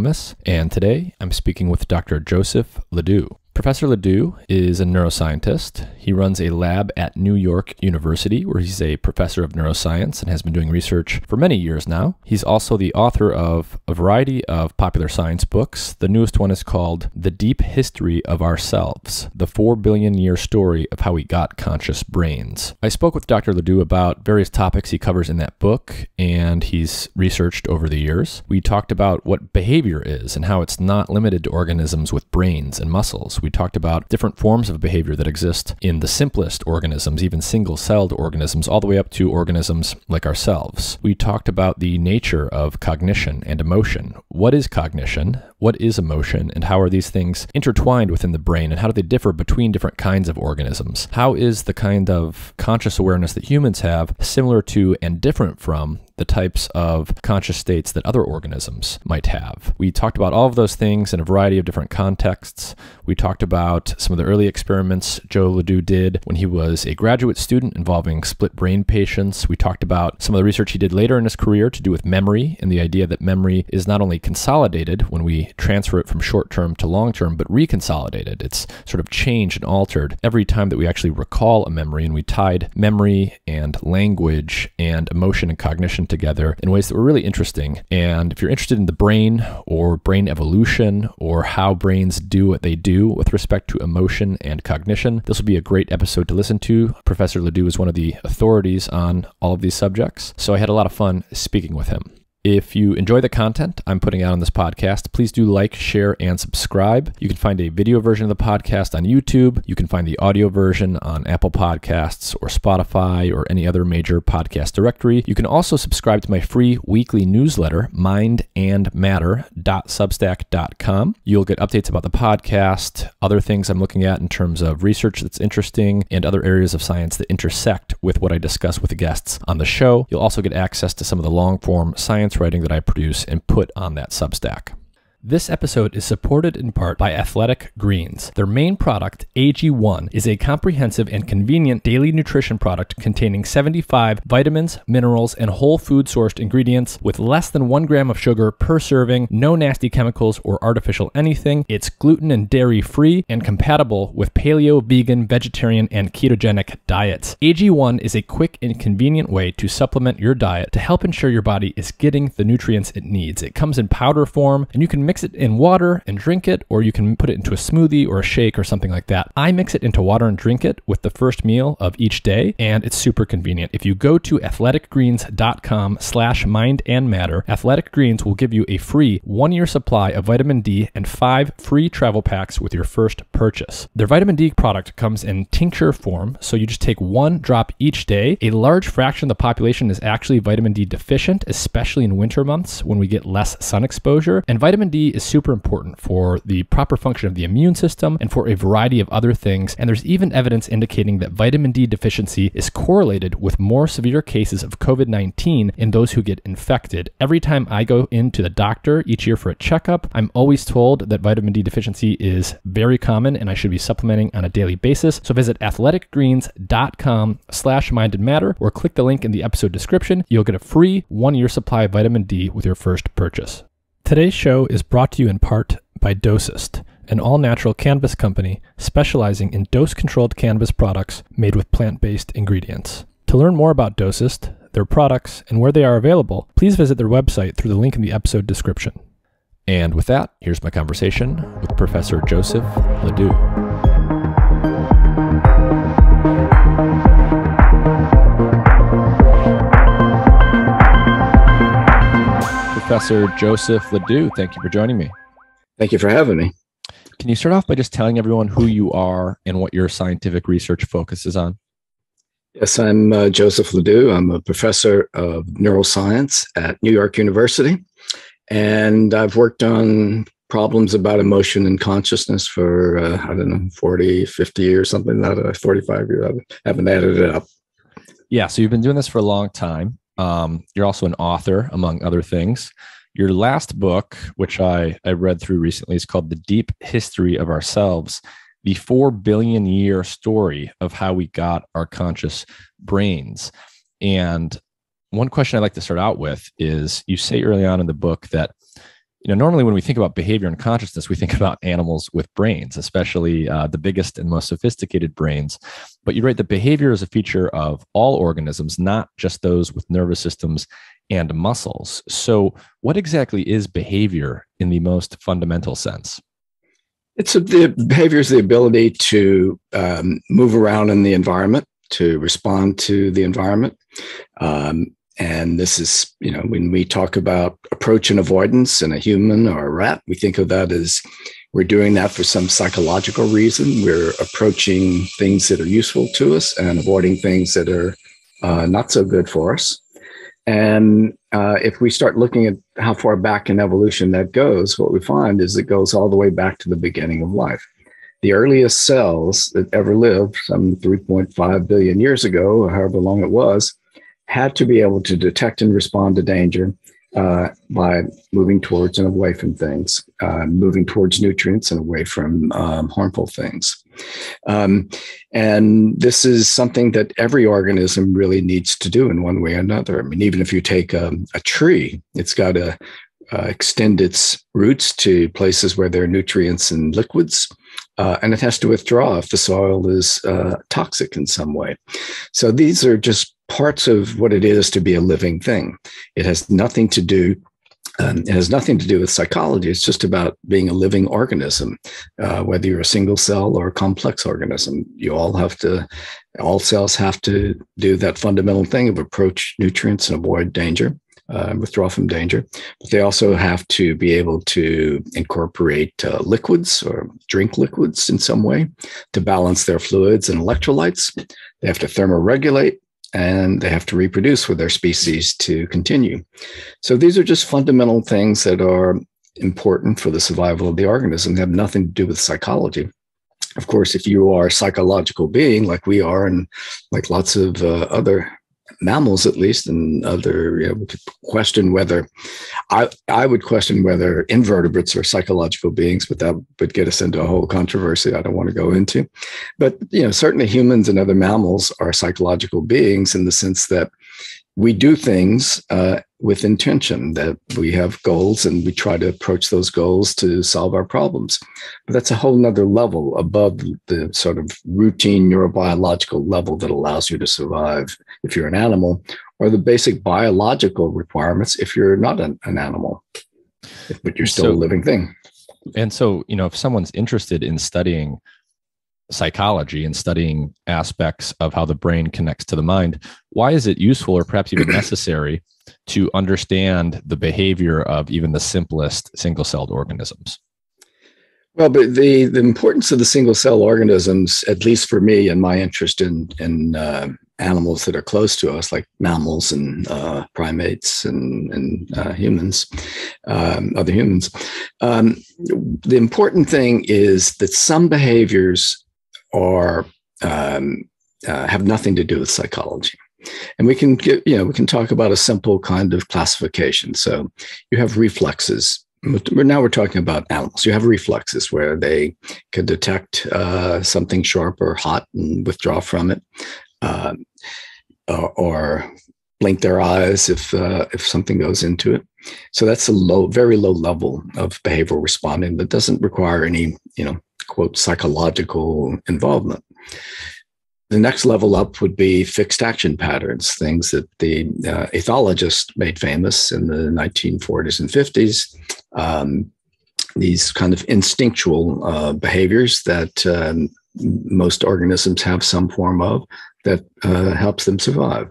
Jikomes, and today I'm speaking with Dr. Joseph LeDoux. Professor LeDoux is a neuroscientist. He runs a lab at New York University where he's a professor of neuroscience and has been doing research for many years now. He's also the author of a variety of popular science books. The newest one is called The Deep History of Ourselves The Four Billion Year Story of How We Got Conscious Brains. I spoke with Dr. LeDoux about various topics he covers in that book and he's researched over the years. We talked about what behavior is and how it's not limited to organisms with brains and muscles. We talked about different forms of behavior that exist in the simplest organisms, even single celled organisms, all the way up to organisms like ourselves. We talked about the nature of cognition and emotion. What is cognition? What is emotion? And how are these things intertwined within the brain? And how do they differ between different kinds of organisms? How is the kind of conscious awareness that humans have similar to and different from the types of conscious states that other organisms might have. We talked about all of those things in a variety of different contexts. We talked about some of the early experiments Joe LeDoux did when he was a graduate student involving split brain patients. We talked about some of the research he did later in his career to do with memory and the idea that memory is not only consolidated when we transfer it from short term to long term, but reconsolidated. It's sort of changed and altered every time that we actually recall a memory, and we tied memory and language and emotion and cognition together in ways that were really interesting. And if you're interested in the brain or brain evolution or how brains do what they do with respect to emotion and cognition, this will be a great episode to listen to. Professor LeDoux is one of the authorities on all of these subjects. So I had a lot of fun speaking with him. If you enjoy the content I'm putting out on this podcast, please do like, share, and subscribe. You can find a video version of the podcast on YouTube. You can find the audio version on Apple Podcasts or Spotify or any other major podcast directory. You can also subscribe to my free weekly newsletter, mindandmatter.substack.com. You'll get updates about the podcast, other things I'm looking at in terms of research that's interesting, and other areas of science that intersect with what I discuss with the guests on the show. You'll also get access to some of the long form science writing that I produce and put on that Substack. This episode is supported in part by Athletic Greens. Their main product, AG1, is a comprehensive and convenient daily nutrition product containing 75 vitamins, minerals, and whole food sourced ingredients with less than 1 gram of sugar per serving, no nasty chemicals or artificial anything. It's gluten and dairy free and compatible with paleo, vegan, vegetarian, and ketogenic diets. AG1 is a quick and convenient way to supplement your diet to help ensure your body is getting the nutrients it needs. It comes in powder form and you can mix it in water and drink it, or you can put it into a smoothie or a shake or something like that. I mix it into water and drink it with the first meal of each day, and it's super convenient. If you go to athleticgreens.com slash mind and matter, Athletic Greens will give you a free one-year supply of vitamin D and five free travel packs with your first purchase. Their vitamin D product comes in tincture form, so you just take one drop each day. A large fraction of the population is actually vitamin D deficient, especially in winter months when we get less sun exposure, and vitamin D is super important for the proper function of the immune system and for a variety of other things. And there's even evidence indicating that vitamin D deficiency is correlated with more severe cases of COVID 19 in those who get infected. Every time I go into the doctor each year for a checkup, I'm always told that vitamin D deficiency is very common and I should be supplementing on a daily basis. So visit athleticgreens.com slash mind and matter or click the link in the episode description. You'll get a free one year supply of vitamin D with your first purchase. Today's show is brought to you in part by Dosist, an all natural cannabis company specializing in dose controlled cannabis products made with plant based ingredients. To learn more about Dosist, their products, and where they are available, please visit their website through the link in the episode description. And with that, here's my conversation with Professor Joseph LeDoux. Professor Joseph LeDoux, thank you for joining me. Thank you for having me. Can you start off by just telling everyone who you are and what your scientific research focuses on? Yes, I'm uh, Joseph LeDoux. I'm a professor of neuroscience at New York University. And I've worked on problems about emotion and consciousness for, uh, I don't know, 40, 50 years, something like that, 45 years. I haven't added it up. Yeah. So you've been doing this for a long time. Um, you're also an author, among other things. Your last book, which I, I read through recently, is called The Deep History of Ourselves The Four Billion Year Story of How We Got Our Conscious Brains. And one question I'd like to start out with is you say early on in the book that you know normally when we think about behavior and consciousness we think about animals with brains especially uh, the biggest and most sophisticated brains. But you write that behavior is a feature of all organisms not just those with nervous systems and muscles. So what exactly is behavior in the most fundamental sense? It's a, the behavior is the ability to um, move around in the environment to respond to the environment um, and this is, you know, when we talk about approach and avoidance in a human or a rat, we think of that as we're doing that for some psychological reason. We're approaching things that are useful to us and avoiding things that are uh, not so good for us. And uh, if we start looking at how far back in evolution that goes, what we find is it goes all the way back to the beginning of life. The earliest cells that ever lived, some 3.5 billion years ago, or however long it was, had to be able to detect and respond to danger uh, by moving towards and away from things, uh, moving towards nutrients and away from um, harmful things. Um, and this is something that every organism really needs to do in one way or another. I mean, even if you take a, a tree, it's got to uh, extend its roots to places where there are nutrients and liquids. Uh, and it has to withdraw if the soil is uh, toxic in some way. So these are just parts of what it is to be a living thing. It has nothing to do. Um, it has nothing to do with psychology. It's just about being a living organism, uh, whether you're a single cell or a complex organism. You all have to, all cells have to do that fundamental thing of approach nutrients and avoid danger. Uh, withdraw from danger. But they also have to be able to incorporate uh, liquids or drink liquids in some way to balance their fluids and electrolytes. They have to thermoregulate and they have to reproduce with their species to continue. So these are just fundamental things that are important for the survival of the organism. They have nothing to do with psychology. Of course, if you are a psychological being like we are, and like lots of uh, other mammals at least and other you know, we could question whether I, I would question whether invertebrates are psychological beings but that would get us into a whole controversy i don't want to go into. But you know certainly humans and other mammals are psychological beings in the sense that we do things uh, with intention that we have goals and we try to approach those goals to solve our problems. But that's a whole nother level above the sort of routine neurobiological level that allows you to survive if you're an animal or the basic biological requirements if you're not an, an animal but you're still so, a living thing and so you know if someone's interested in studying psychology and studying aspects of how the brain connects to the mind, why is it useful or perhaps even necessary to understand the behavior of even the simplest single celled organisms? Well, but the, the importance of the single cell organisms, at least for me and my interest in, in uh, animals that are close to us, like mammals and uh, primates and, and uh, humans, um, other humans, um, the important thing is that some behaviors are um, uh, have nothing to do with psychology. And we can get, you know, we can talk about a simple kind of classification. So you have reflexes. Now we're talking about animals. You have reflexes where they can detect uh, something sharp or hot and withdraw from it, uh, or, or, blink their eyes if uh, if something goes into it. So that's a low, very low level of behavioral responding that doesn't require any, you know, quote, psychological involvement. The next level up would be fixed action patterns, things that the uh, ethologist made famous in the 1940s and 50s. Um, these kind of instinctual uh, behaviors that um, most organisms have some form of that uh, helps them survive.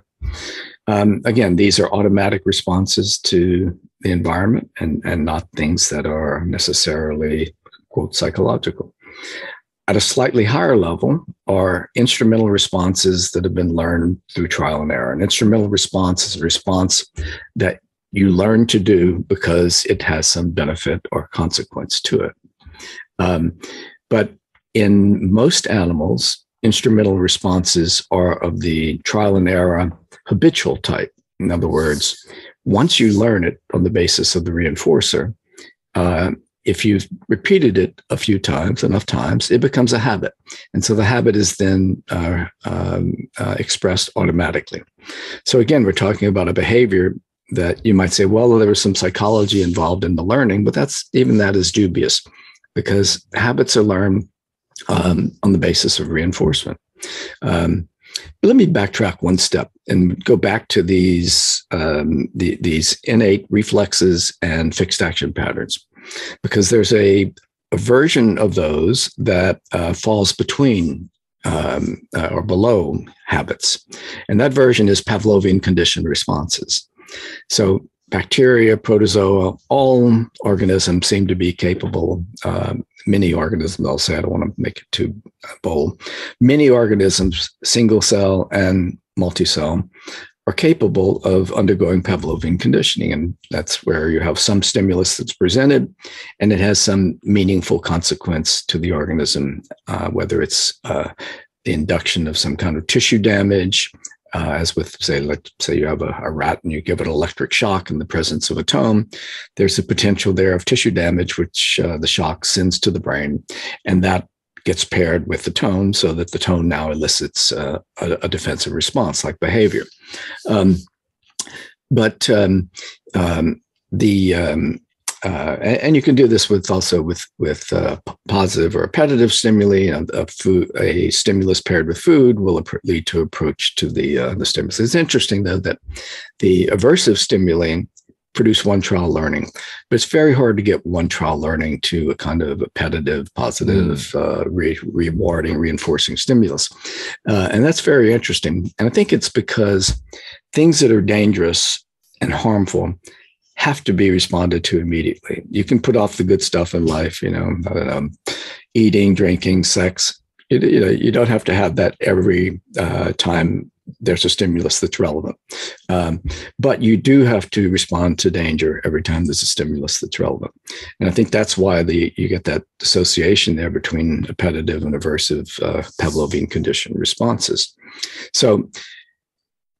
Um, again, these are automatic responses to the environment and, and not things that are necessarily, quote, psychological. At a slightly higher level are instrumental responses that have been learned through trial and error. An instrumental response is a response that you learn to do because it has some benefit or consequence to it. Um, but in most animals, instrumental responses are of the trial and error habitual type. In other words, once you learn it on the basis of the reinforcer, uh, if you've repeated it a few times, enough times, it becomes a habit. And so the habit is then uh, um, uh, expressed automatically. So again, we're talking about a behavior that you might say, well, there was some psychology involved in the learning, but that's even that is dubious because habits are learned um, on the basis of reinforcement. Um, let me backtrack one step and go back to these um, the, these innate reflexes and fixed action patterns, because there's a, a version of those that uh, falls between um, uh, or below habits, and that version is Pavlovian conditioned responses. So bacteria, protozoa, all organisms seem to be capable. Uh, many organisms, I'll say, I don't want to make it too bold. Many organisms, single cell and multi-cell, are capable of undergoing Pavlovian conditioning. And that's where you have some stimulus that's presented and it has some meaningful consequence to the organism, uh, whether it's uh, the induction of some kind of tissue damage, uh, as with say let's say you have a, a, rat and you give it an electric shock in the presence of a tone there's a potential there of tissue damage which uh, the shock sends to the brain and that gets paired with the tone so that the tone now elicits uh, a, a, defensive response like behavior. Um, but um, um, the um, uh, and, you can do this with also with with uh, positive or appetitive stimuli. You know, a, food, a stimulus paired with food will lead to approach to the uh, the stimulus. It's interesting though that the aversive stimuli produce one trial learning, but it's very hard to get one trial learning to a kind of appetitive, positive, mm. re- rewarding, reinforcing stimulus, uh, and that's very interesting. And I think it's because things that are dangerous and harmful have to be responded to immediately. You can put off the good stuff in life, you know, um, eating, drinking, sex. You, you, know, you don't have to have that every uh, time there's a stimulus that's relevant. Um, but you do have to respond to danger every time there's a stimulus that's relevant. And I think that's why the you get that association there between appetitive and aversive uh, Pavlovian conditioned responses. So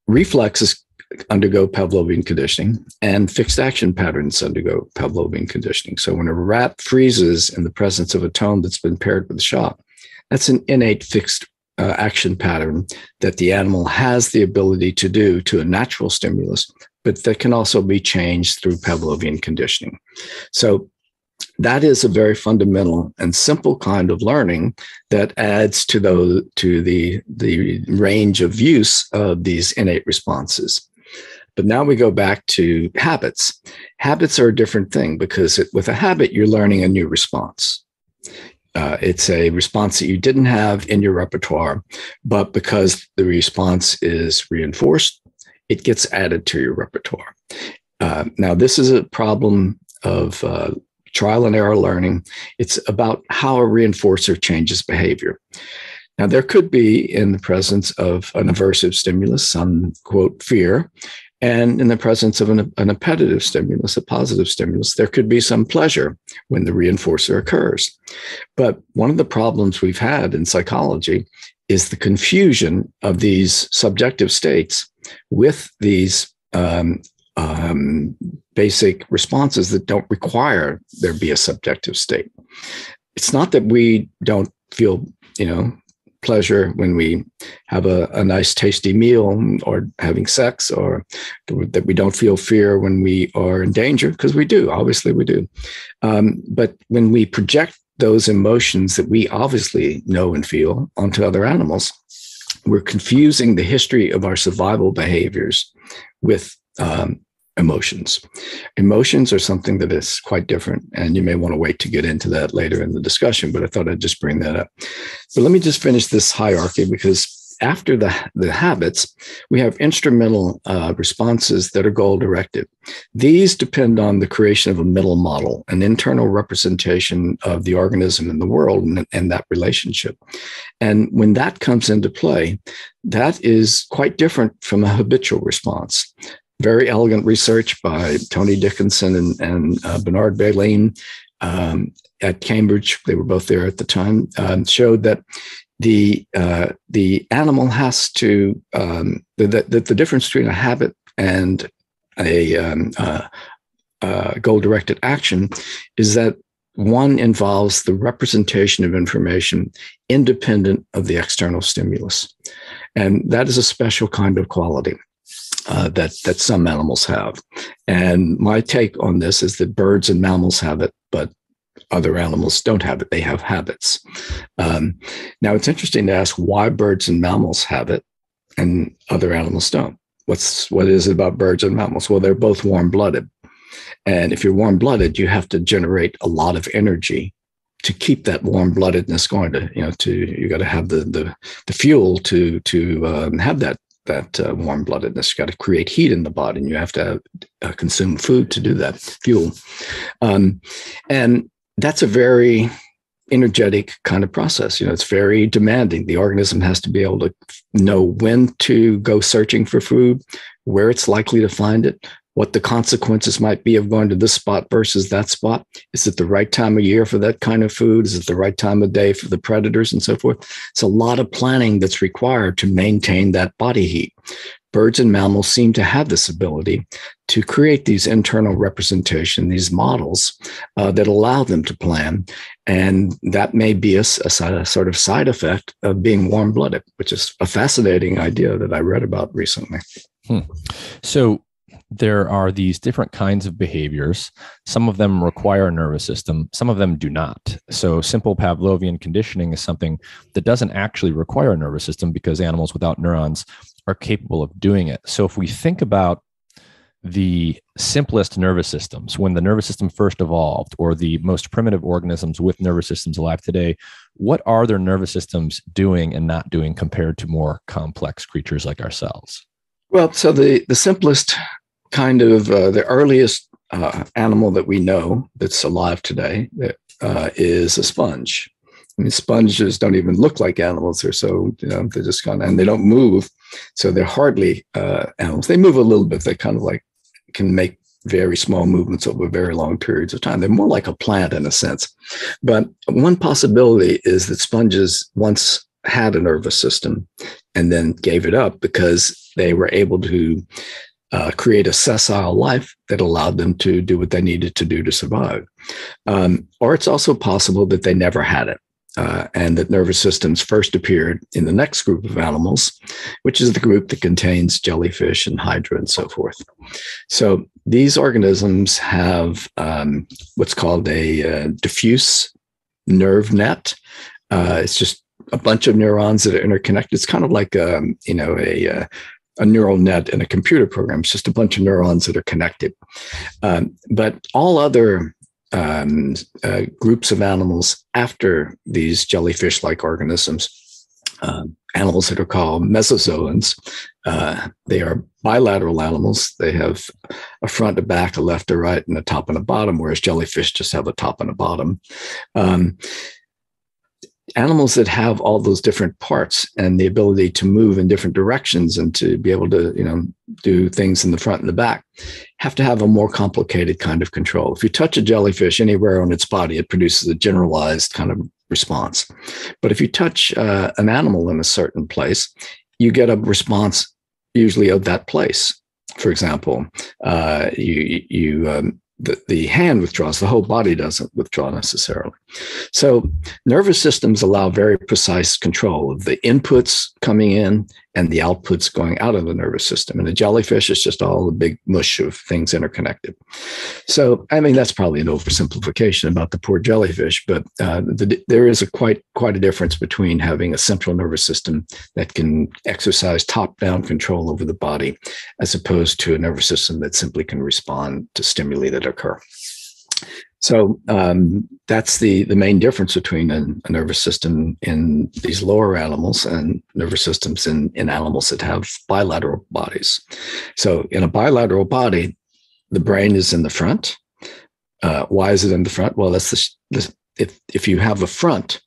reflexes undergo Pavlovian conditioning and fixed action patterns undergo Pavlovian conditioning. So when a rat freezes in the presence of a tone that's been paired with a shock, that's an innate fixed uh, action pattern that the animal has the ability to do to a natural stimulus, but that can also be changed through Pavlovian conditioning. So that is a very fundamental and simple kind of learning that adds to the to the the range of use of these innate responses. But now we go back to habits. Habits are a different thing because it, with a habit, you're learning a new response. Uh, it's a response that you didn't have in your repertoire, but because the response is reinforced, it gets added to your repertoire. Uh, now, this is a problem of uh, trial and error learning. It's about how a reinforcer changes behavior. Now, there could be in the presence of an aversive stimulus, some quote fear, and in the presence of an, an appetitive stimulus, a positive stimulus, there could be some pleasure when the reinforcer occurs. But one of the problems we've had in psychology is the confusion of these subjective states with these um, um, basic responses that don't require there be a subjective state. It's not that we don't feel, you know, pleasure when we have a, a nice tasty meal or having sex or that we don't feel fear when we are in danger because we do obviously we do. Um, but when we project those emotions that we obviously know and feel onto other animals we're confusing the history of our survival behaviors with um, emotions. Emotions are something that is quite different, and you may want to wait to get into that later in the discussion, but I thought I'd just bring that up. But let me just finish this hierarchy because after the, the habits, we have instrumental uh, responses that are goal directed. These depend on the creation of a middle model, an internal representation of the organism in the world and, and that relationship. And when that comes into play, that is quite different from a habitual response very elegant research by Tony Dickinson and, and uh, Bernard Balleine um, at Cambridge. They were both there at the time. Um, showed that the uh, the animal has to um, the, the, the difference between a habit and a um, uh, uh, goal directed action is that one involves the representation of information independent of the external stimulus. And that is a special kind of quality. Uh, that that some animals have, and my take on this is that birds and mammals have it, but other animals don't have it. They have habits. Um, now, it's interesting to ask why birds and mammals have it and other animals don't. What's what is it about birds and mammals? Well, they're both warm blooded. And if you're warm blooded, you have to generate a lot of energy to keep that warm bloodedness going. To you know, to you got to have the the the fuel to to um, have that that uh, warm bloodedness. You got to create heat in the body, and you have to uh, consume food to do that fuel. Um, and that's a very energetic kind of process. You know, it's very demanding. The organism has to be able to know when to go searching for food, where it's likely to find it, what the consequences might be of going to this spot versus that spot. Is it the right time of year for that kind of food? Is it the right time of day for the predators and so forth? It's a lot of planning that's required to maintain that body heat birds and mammals seem to have this ability to create these internal representation, these models uh, that allow them to plan. And that may be a, a, a sort of side effect of being warm blooded, which is a fascinating idea that I read about recently. Hmm. So, there are these different kinds of behaviors. Some of them require a nervous system, some of them do not. So, simple Pavlovian conditioning is something that doesn't actually require a nervous system because animals without neurons are capable of doing it. So if we think about the simplest nervous systems, when the nervous system first evolved, or the most primitive organisms with nervous systems alive today, what are their nervous systems doing and not doing compared to more complex creatures like ourselves? Well, so the, the simplest kind of uh, the earliest uh, animal that we know that's alive today uh, is a sponge. I mean, sponges don't even look like animals. They're so, you know, they're just kind of, and they don't move. So they're hardly uh, animals. They move a little bit. They kind of like can make very small movements over very long periods of time. They're more like a plant in a sense. But one possibility is that sponges once had a nervous system and then gave it up because they were able to uh, create a sessile life that allowed them to do what they needed to do to survive. Um, or it's also possible that they never had it uh, and that nervous systems first appeared in the next group of animals, which is the group that contains jellyfish and hydra and so forth. So these organisms have um, what's called a uh, diffuse nerve net. Uh, it's just a bunch of neurons that are interconnected. It's kind of like um, you know a uh, a neural net in a computer program. It's just a bunch of neurons that are connected. Um, but all other um, uh, groups of animals after these jellyfish like organisms, uh, animals that are called mesozoans. Uh, they are bilateral animals. They have a front, a back, a left, a right, and a top and a bottom, whereas jellyfish just have a top and a bottom. Animals that have all those different parts and the ability to move in different directions and to be able to you know do things in the front and the back have to have a more complicated kind of control. If you touch a jellyfish anywhere on its body it produces a generalized kind of response. But if you touch uh, an animal in a certain place you get a response usually of that place. For example uh, you you um, the, the hand withdraws, the whole body doesn't withdraw necessarily. So, nervous systems allow very precise control of the inputs coming in and the outputs going out of the nervous system. And a jellyfish is just all the big mush of things interconnected. So, I mean, that's probably an oversimplification about the poor jellyfish, but uh, the, there is a quite quite a difference between having a central nervous system that can exercise top-down control over the body, as opposed to a nervous system that simply can respond to stimuli that occur. So um, that's the the main difference between a, a, nervous system in these lower animals and nervous systems in in animals that have bilateral bodies. So in a bilateral body, the brain is in the front. Uh, why is it in the front? Well, that's the, the if if you have a front,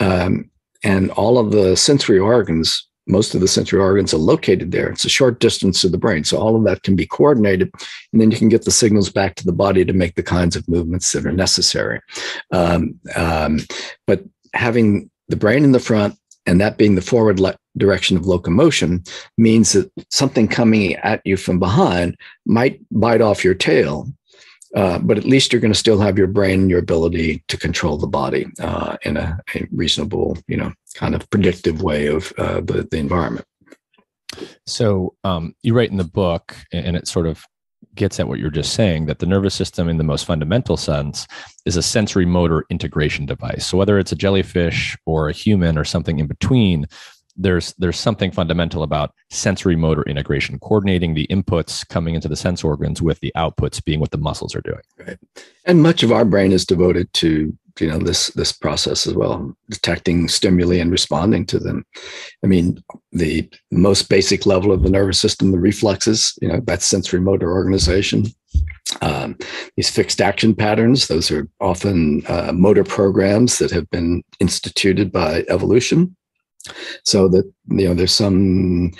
um, and all of the sensory organs most of the sensory organs are located there. It's a short distance to the brain. So all of that can be coordinated, and then you can get the signals back to the body to make the kinds of movements that are necessary. Um, um, but having the brain in the front and that being the forward le- direction of locomotion means that something coming at you from behind might bite off your tail uh, but at least you're going to still have your brain and your ability to control the body uh, in a, a, reasonable, you know, kind of predictive way of uh, the, the environment. So um, you write in the book, and it sort of gets at what you're just saying that the nervous system, in the most fundamental sense, is a sensory motor integration device. So whether it's a jellyfish or a human or something in between, there's there's something fundamental about sensory motor integration coordinating the inputs coming into the sense organs with the outputs being what the muscles are doing. Right. And much of our brain is devoted to you know this this process as well detecting stimuli and responding to them. I mean the most basic level of the nervous system the reflexes you know that's sensory motor organization. Um, these fixed action patterns those are often uh, motor programs that have been instituted by evolution so that you know there's some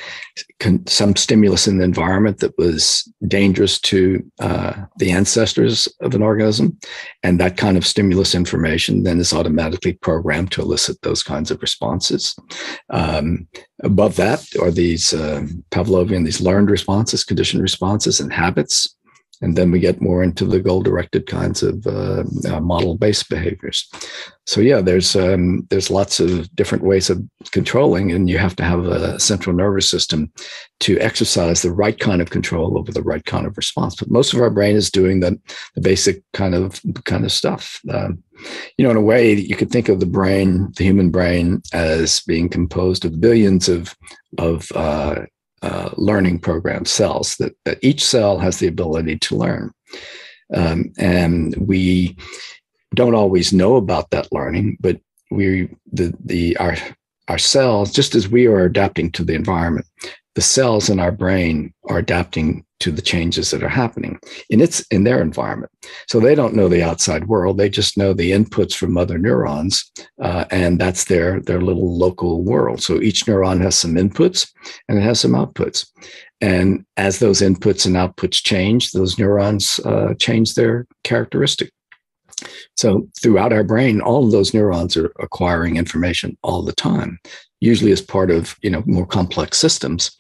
some stimulus in the environment that was dangerous to uh, the ancestors of an organism. And that kind of stimulus information then is automatically programmed to elicit those kinds of responses. Um, above that are these uh, pavlovian these learned responses conditioned responses and habits and then we get more into the goal directed kinds of uh, uh, model based behaviors. So yeah there's um, there's lots of different ways of controlling and you have to have a central nervous system to exercise the right kind of control over the right kind of response. But most of our brain is doing the, the basic kind of kind of stuff. Um, you know in a way you could think of the brain the human brain as being composed of billions of of uh, uh, learning program cells that, that each cell has the ability to learn. Um, and we don't always know about that learning, but we the the our our cells, just as we are adapting to the environment, the cells in our brain are adapting to the changes that are happening in its in their environment. So they don't know the outside world; they just know the inputs from other neurons, uh, and that's their their little local world. So each neuron has some inputs and it has some outputs, and as those inputs and outputs change, those neurons uh, change their characteristic. So throughout our brain, all of those neurons are acquiring information all the time, usually as part of you know more complex systems.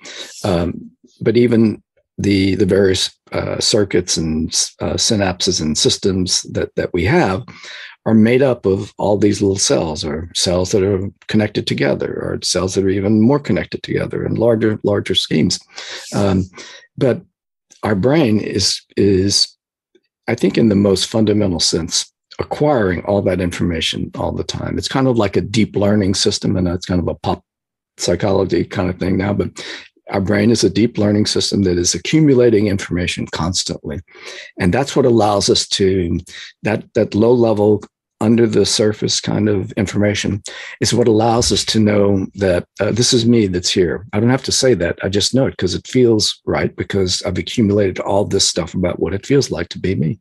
Um, but even the the various uh, circuits and uh, synapses and systems that that we have are made up of all these little cells or cells that are connected together or cells that are even more connected together in larger larger schemes. Um, but our brain is is i think in the most fundamental sense acquiring all that information all the time. It's kind of like a deep learning system. And it's kind of a pop psychology kind of thing now but our brain is a deep learning system that is accumulating information constantly. And that's what allows us to, that, that low level, under the surface kind of information is what allows us to know that uh, this is me that's here. I don't have to say that. I just know it because it feels right because I've accumulated all this stuff about what it feels like to be me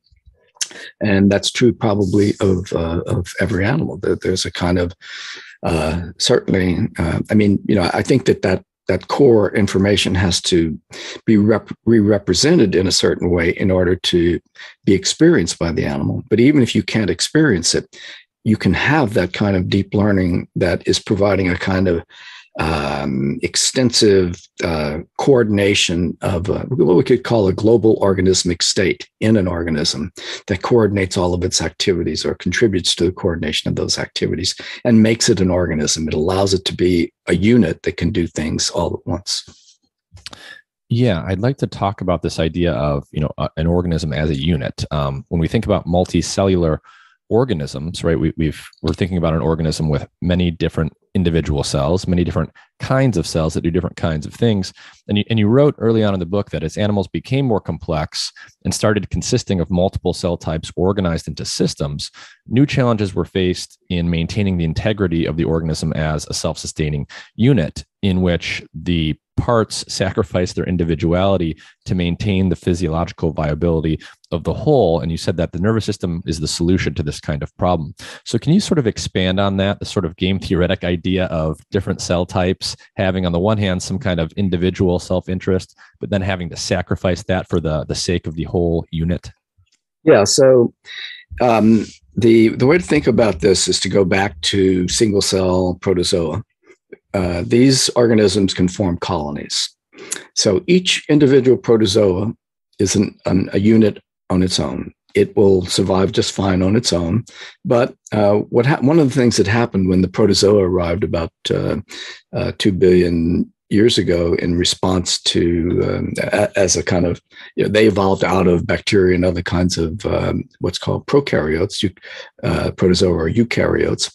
and that's true probably of uh, of every animal. That there's a kind of uh, certainly. Uh, I mean, you know, I think that that that core information has to be rep- re-represented in a certain way in order to be experienced by the animal. But even if you can't experience it you can have that kind of deep learning that is providing a kind of um, extensive uh, coordination of a, what we could call a global organismic state in an organism that coordinates all of its activities or contributes to the coordination of those activities and makes it an organism. It allows it to be a unit that can do things all at once. Yeah, I'd like to talk about this idea of you know an organism as a unit. Um, when we think about multicellular organisms, right? We, we've we're thinking about an organism with many different individual cells, many different kinds of cells that do different kinds of things. And you, and you wrote early on in the book that as animals became more complex and started consisting of multiple cell types organized into systems, new challenges were faced in maintaining the integrity of the organism as a self-sustaining unit in which the parts sacrifice their individuality to maintain the physiological viability of the whole. And you said that the nervous system is the solution to this kind of problem. So, can you sort of expand on that, the sort of game theoretic idea of different cell types having, on the one hand, some kind of individual self interest, but then having to sacrifice that for the, the sake of the whole unit? Yeah. So, um, the, the way to think about this is to go back to single cell protozoa uh, these organisms can form colonies. So each individual protozoa is an, an, a unit on its own. it will survive just fine on its own. But uh, what ha- one of the things that happened when the protozoa arrived about uh, uh, two billion years ago in response to um, a- as a kind of you know, they evolved out of bacteria and other kinds of um, what's called prokaryotes, uh, protozoa or eukaryotes.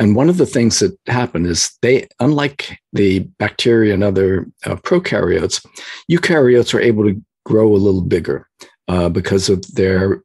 And one of the things that happened is they, unlike the bacteria and other uh, prokaryotes, eukaryotes are able to grow a little bigger uh, because of their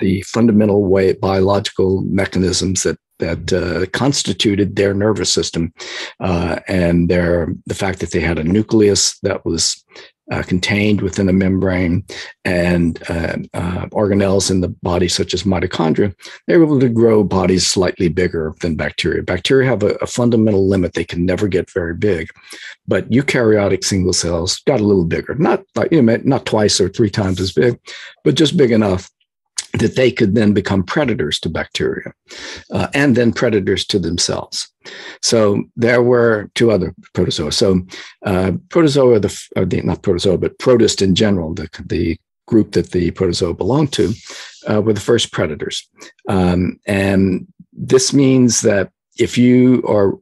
the fundamental way biological mechanisms that that uh, constituted their nervous system uh, and their the fact that they had a nucleus that was uh, contained within a membrane and uh, uh, organelles in the body such as mitochondria they were able to grow bodies slightly bigger than bacteria. Bacteria have a, a fundamental limit they can never get very big but eukaryotic single cells got a little bigger. Not you know not twice or three times as big but just big enough that they could then become predators to bacteria uh, and then predators to themselves. So there were two other protozoa. So uh, protozoa, the, the, not protozoa, but protist in general, the, the group that the protozoa belonged to, uh, were the first predators. Um, and this means that if you are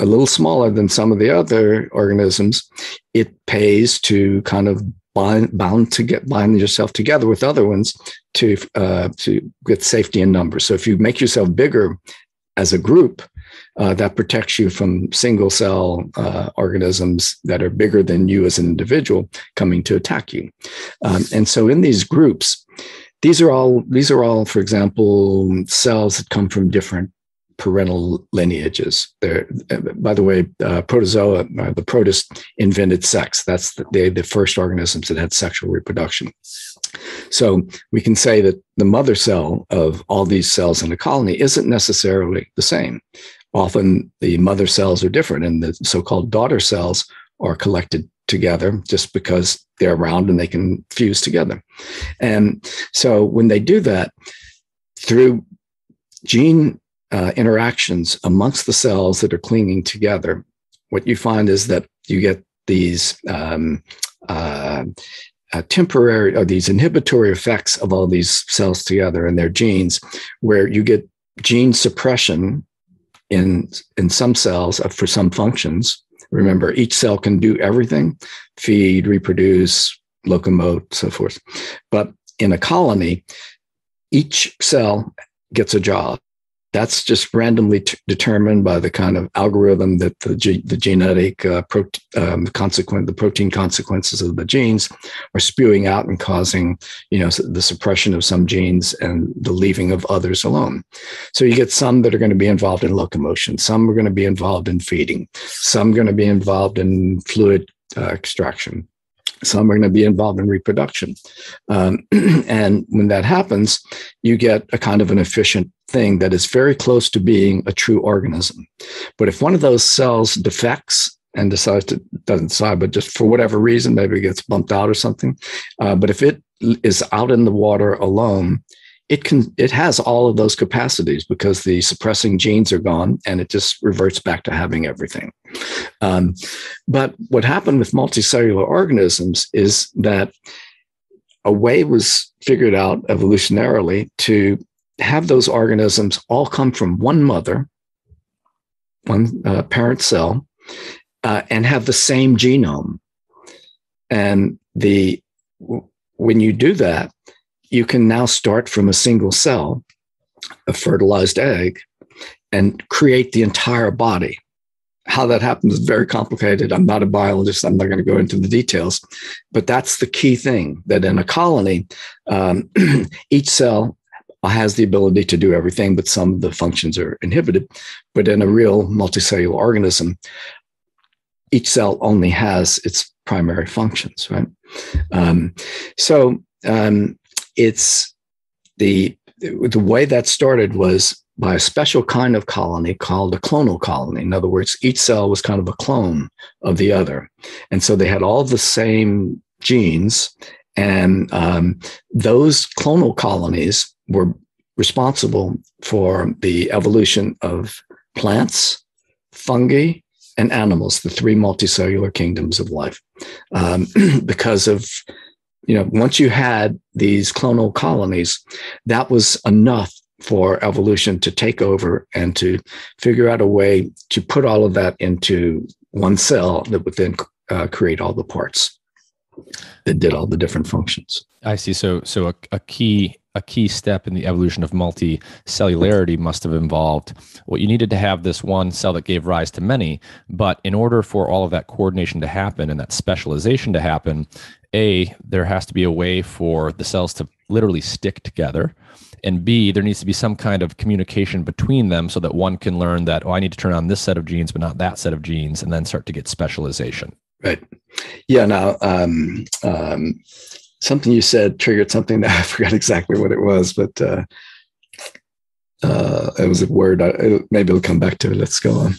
a little smaller than some of the other organisms, it pays to kind of bind, bound to get bind yourself together with other ones to uh, to get safety in numbers. So if you make yourself bigger as a group, uh, that protects you from single cell uh, organisms that are bigger than you as an individual coming to attack you. Um, and so in these groups, these are all these are all, for example, cells that come from different parental lineages. There, by the way, uh, protozoa, uh, the protist invented sex. That's the, they, the first organisms that had sexual reproduction. So we can say that the mother cell of all these cells in a colony isn't necessarily the same. Often the mother cells are different, and the so-called daughter cells are collected together just because they're around and they can fuse together. And so when they do that through gene uh, interactions amongst the cells that are clinging together, what you find is that you get these um, uh, uh, temporary or these inhibitory effects of all these cells together and their genes, where you get gene suppression in in some cells for some functions. Remember, each cell can do everything: feed, reproduce, locomote, so forth. But in a colony, each cell gets a job that's just randomly t- determined by the kind of algorithm that the, the genetic uh, pro- um, consequent the protein consequences of the genes are spewing out and causing you know the suppression of some genes and the leaving of others alone. So you get some that are going to be involved in locomotion some are going to be involved in feeding some are going to be involved in fluid uh, extraction some are going to be involved in reproduction. Um, and when that happens, you get a kind of an efficient thing that is very close to being a true organism. But if one of those cells defects and decides to, doesn't decide, but just for whatever reason, maybe it gets bumped out or something, uh, but if it is out in the water alone, it can it has all of those capacities because the suppressing genes are gone and it just reverts back to having everything. Um, but what happened with multicellular organisms is that a way was figured out evolutionarily to have those organisms all come from one mother one uh, parent cell uh, and have the same genome. And the when you do that you can now start from a single cell, a fertilized egg, and create the entire body. How that happens is very complicated. I'm not a biologist. I'm not going to go into the details, but that's the key thing that in a colony, um, each cell has the ability to do everything, but some of the functions are inhibited. But in a real multicellular organism, each cell only has its primary functions, right? Um, so um, it's the the way that started was by a special kind of colony called a clonal colony. In other words, each cell was kind of a clone of the other, and so they had all the same genes, and um, those clonal colonies were responsible for the evolution of plants, fungi, and animals, the three multicellular kingdoms of life, um, because of you know, once you had these clonal colonies, that was enough for evolution to take over and to figure out a way to put all of that into one cell that would then uh, create all the parts that did all the different functions. I see. So, so a, a key a key step in the evolution of multicellularity must have involved what you needed to have this one cell that gave rise to many. But in order for all of that coordination to happen and that specialization to happen, a there has to be a way for the cells to literally stick together. And b there needs to be some kind of communication between them so that one can learn that oh i need to turn on this set of genes but not that set of genes and then start to get specialization. Right. Yeah now um, um, something you said triggered something that i forgot exactly what it was but uh, uh, it was a word. I, maybe it'll come back to it. Let's go on.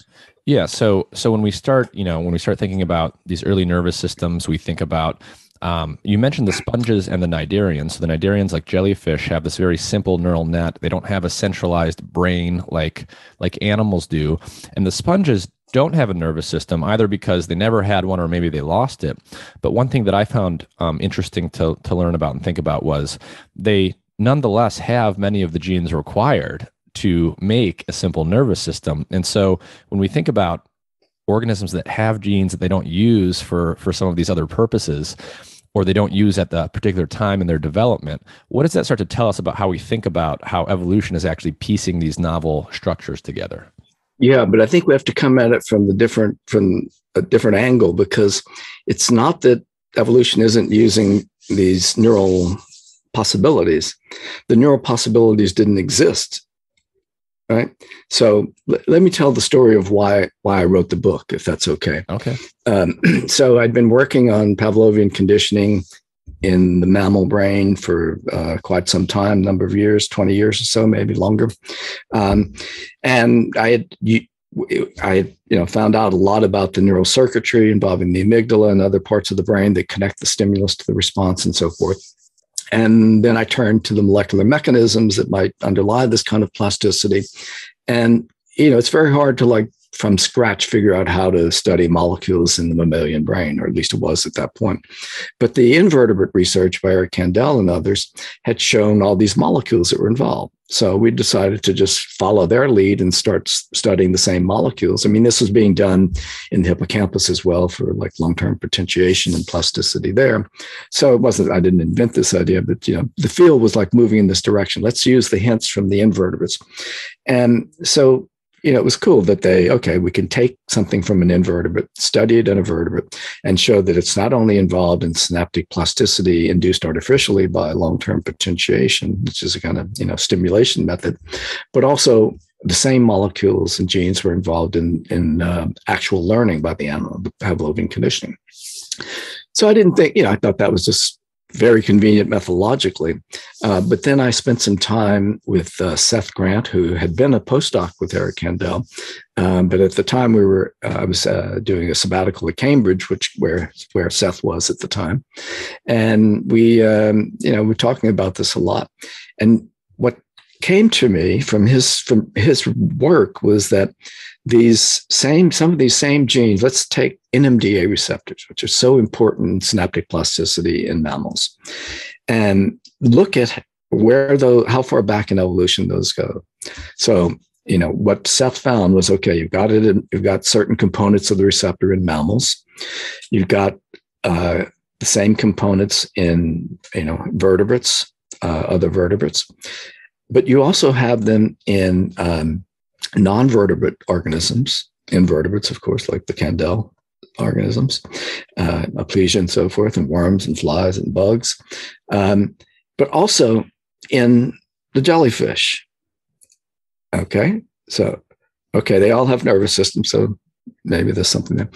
Yeah. So so when we start you know when we start thinking about these early nervous systems we think about um, you mentioned the sponges and the cnidarians. So the cnidarians, like jellyfish, have this very simple neural net. They don't have a centralized brain like like animals do, and the sponges don't have a nervous system either because they never had one or maybe they lost it. But one thing that I found um, interesting to to learn about and think about was they nonetheless have many of the genes required to make a simple nervous system. And so when we think about organisms that have genes that they don't use for for some of these other purposes or they don't use at the particular time in their development what does that start to tell us about how we think about how evolution is actually piecing these novel structures together yeah but i think we have to come at it from the different from a different angle because it's not that evolution isn't using these neural possibilities. The neural possibilities didn't exist right? So l- let me tell the story of why why i wrote the book if that's okay. Okay. Um, so i'd been working on pavlovian conditioning in the mammal brain for uh, quite some time number of years 20 years or so maybe longer um, and i had you, I you know, found out a lot about the neural circuitry involving the amygdala and other parts of the brain that connect the stimulus to the response and so forth. And then I turned to the molecular mechanisms that might underlie this kind of plasticity. And, you know, it's very hard to like from scratch figure out how to study molecules in the mammalian brain, or at least it was at that point. But the invertebrate research by Eric Kandel and others had shown all these molecules that were involved. So we decided to just follow their lead and start studying the same molecules. I mean, this was being done in the hippocampus as well for like long-term potentiation and plasticity there. So it wasn't, I didn't invent this idea, but you know, the field was like moving in this direction. Let's use the hints from the invertebrates. And so you know, it was cool that they, okay, we can take something from an invertebrate, study it in a vertebrate, and show that it's not only involved in synaptic plasticity induced artificially by long-term potentiation, which is a kind of, you know, stimulation method, but also the same molecules and genes were involved in, in uh, actual learning by the animal, the Pavlovian conditioning. So I didn't think, you know, I thought that was just very convenient methodologically. Uh, but then I spent some time with uh, Seth Grant, who had been a postdoc with Eric Kandel. Um, but at the time, we were uh, I was uh, doing a sabbatical at Cambridge, which where where Seth was at the time, and we um, you know we're talking about this a lot. And what came to me from his from his work was that these same some of these same genes let's take nmda receptors which are so important in synaptic plasticity in mammals and look at where those how far back in evolution those go. So you know what seth found was okay you've got it in, you've got certain components of the receptor in mammals. You've got uh, the same components in you know vertebrates uh, other vertebrates. But you also have them in um, non-vertebrate organisms, invertebrates, of course, like the Kandel organisms, uh, aplysia and so forth, and worms and flies and bugs, um, but also in the jellyfish. Okay, so okay, they all have nervous systems, so maybe there's something there.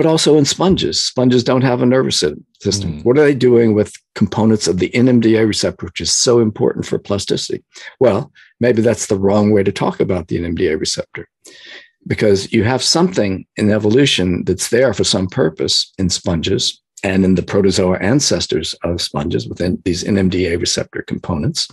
But also in sponges, sponges don't have a nervous system. Mm. What are they doing with components of the NMDA receptor, which is so important for plasticity? Well, maybe that's the wrong way to talk about the NMDA receptor because you have something in evolution that's there for some purpose in sponges and in the protozoa ancestors of sponges within these NMDA receptor components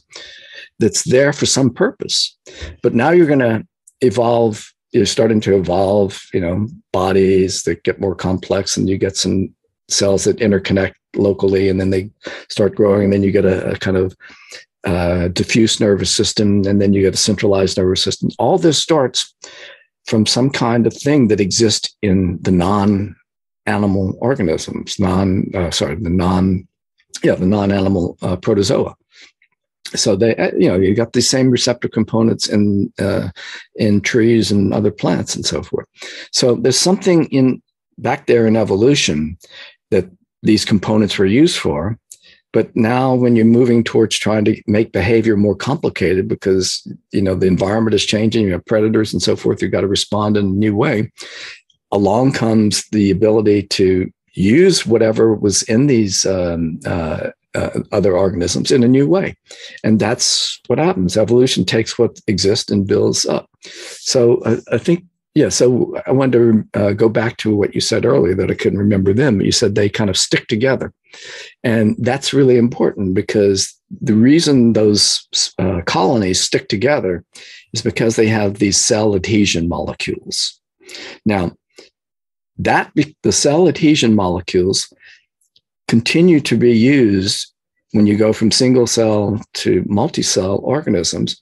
that's there for some purpose. But now you're going to evolve you're starting to evolve, you know, bodies that get more complex and you get some cells that interconnect locally, and then they start growing, and then you get a, a kind of uh, diffuse nervous system, and then you get a centralized nervous system. All this starts from some kind of thing that exists in the non-animal organisms, non uh, sorry, the non yeah the non-animal uh, protozoa. So they uh, you know you got the same receptor components in uh, in trees and other plants and so forth. So there's something in back there in evolution that these components were used for but now when you're moving towards trying to make behavior more complicated because you know the environment is changing you have predators and so forth you've got to respond in a new way along comes the ability to use whatever was in these um, uh, uh, other organisms in a new way and that's what happens evolution takes what exists and builds up so I, uh, I think yeah, so I wanted to uh, go back to what you said earlier that I couldn't remember them. You said they kind of stick together. And that's really important because the reason those uh, colonies stick together is because they have these cell adhesion molecules. Now, that the cell adhesion molecules continue to be used when you go from single cell to multi-cell organisms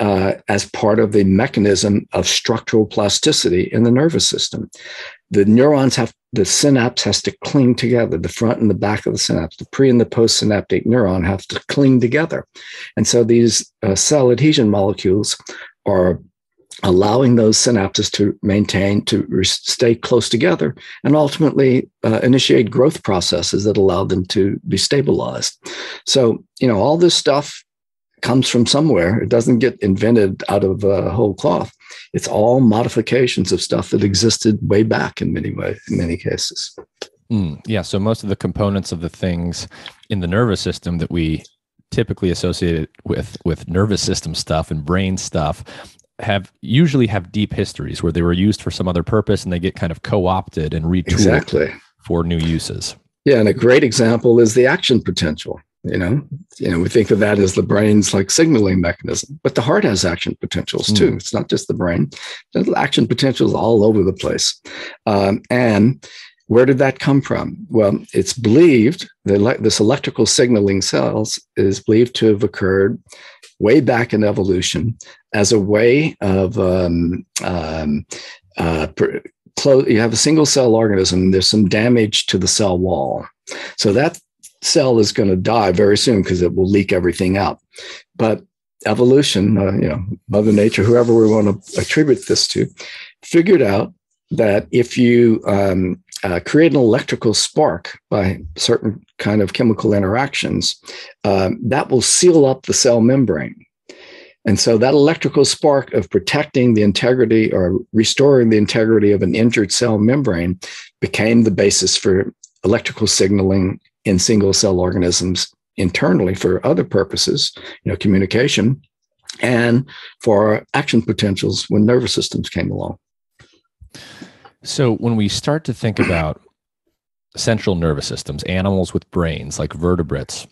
uh, as part of the mechanism of structural plasticity in the nervous system. The neurons have, the synapse has to cling together. The front and the back of the synapse, the pre and the postsynaptic neuron have to cling together. And so these uh, cell adhesion molecules are allowing those synapses to maintain, to re- stay close together, and ultimately uh, initiate growth processes that allow them to be stabilized. So, you know, all this stuff comes from somewhere. It doesn't get invented out of uh, whole cloth. It's all modifications of stuff that existed way back in many ways, in many cases. Mm, yeah. So most of the components of the things in the nervous system that we typically associate with with nervous system stuff and brain stuff have usually have deep histories where they were used for some other purpose and they get kind of co-opted and retooled exactly. for new uses. Yeah, and a great example is the action potential. You know, you know, we think of that as the brain's like signaling mechanism, but the heart has action potentials too. Mm. It's not just the brain; There's action potentials all over the place. Um, and where did that come from? Well, it's believed that this electrical signaling cells is believed to have occurred way back in evolution as a way of um, um, uh, close. You have a single cell organism. There's some damage to the cell wall, so that cell is going to die very soon because it will leak everything out. But evolution, uh, you know, Mother Nature, whoever we want to attribute this to, figured out that if you um, uh, create an electrical spark by certain kind of chemical interactions, uh, that will seal up the cell membrane. And so that electrical spark of protecting the integrity or restoring the integrity of an injured cell membrane became the basis for electrical signaling in single cell organisms internally for other purposes, you know, communication, and for action potentials when nervous systems came along. So when we start to think about central nervous systems, animals with brains like vertebrates,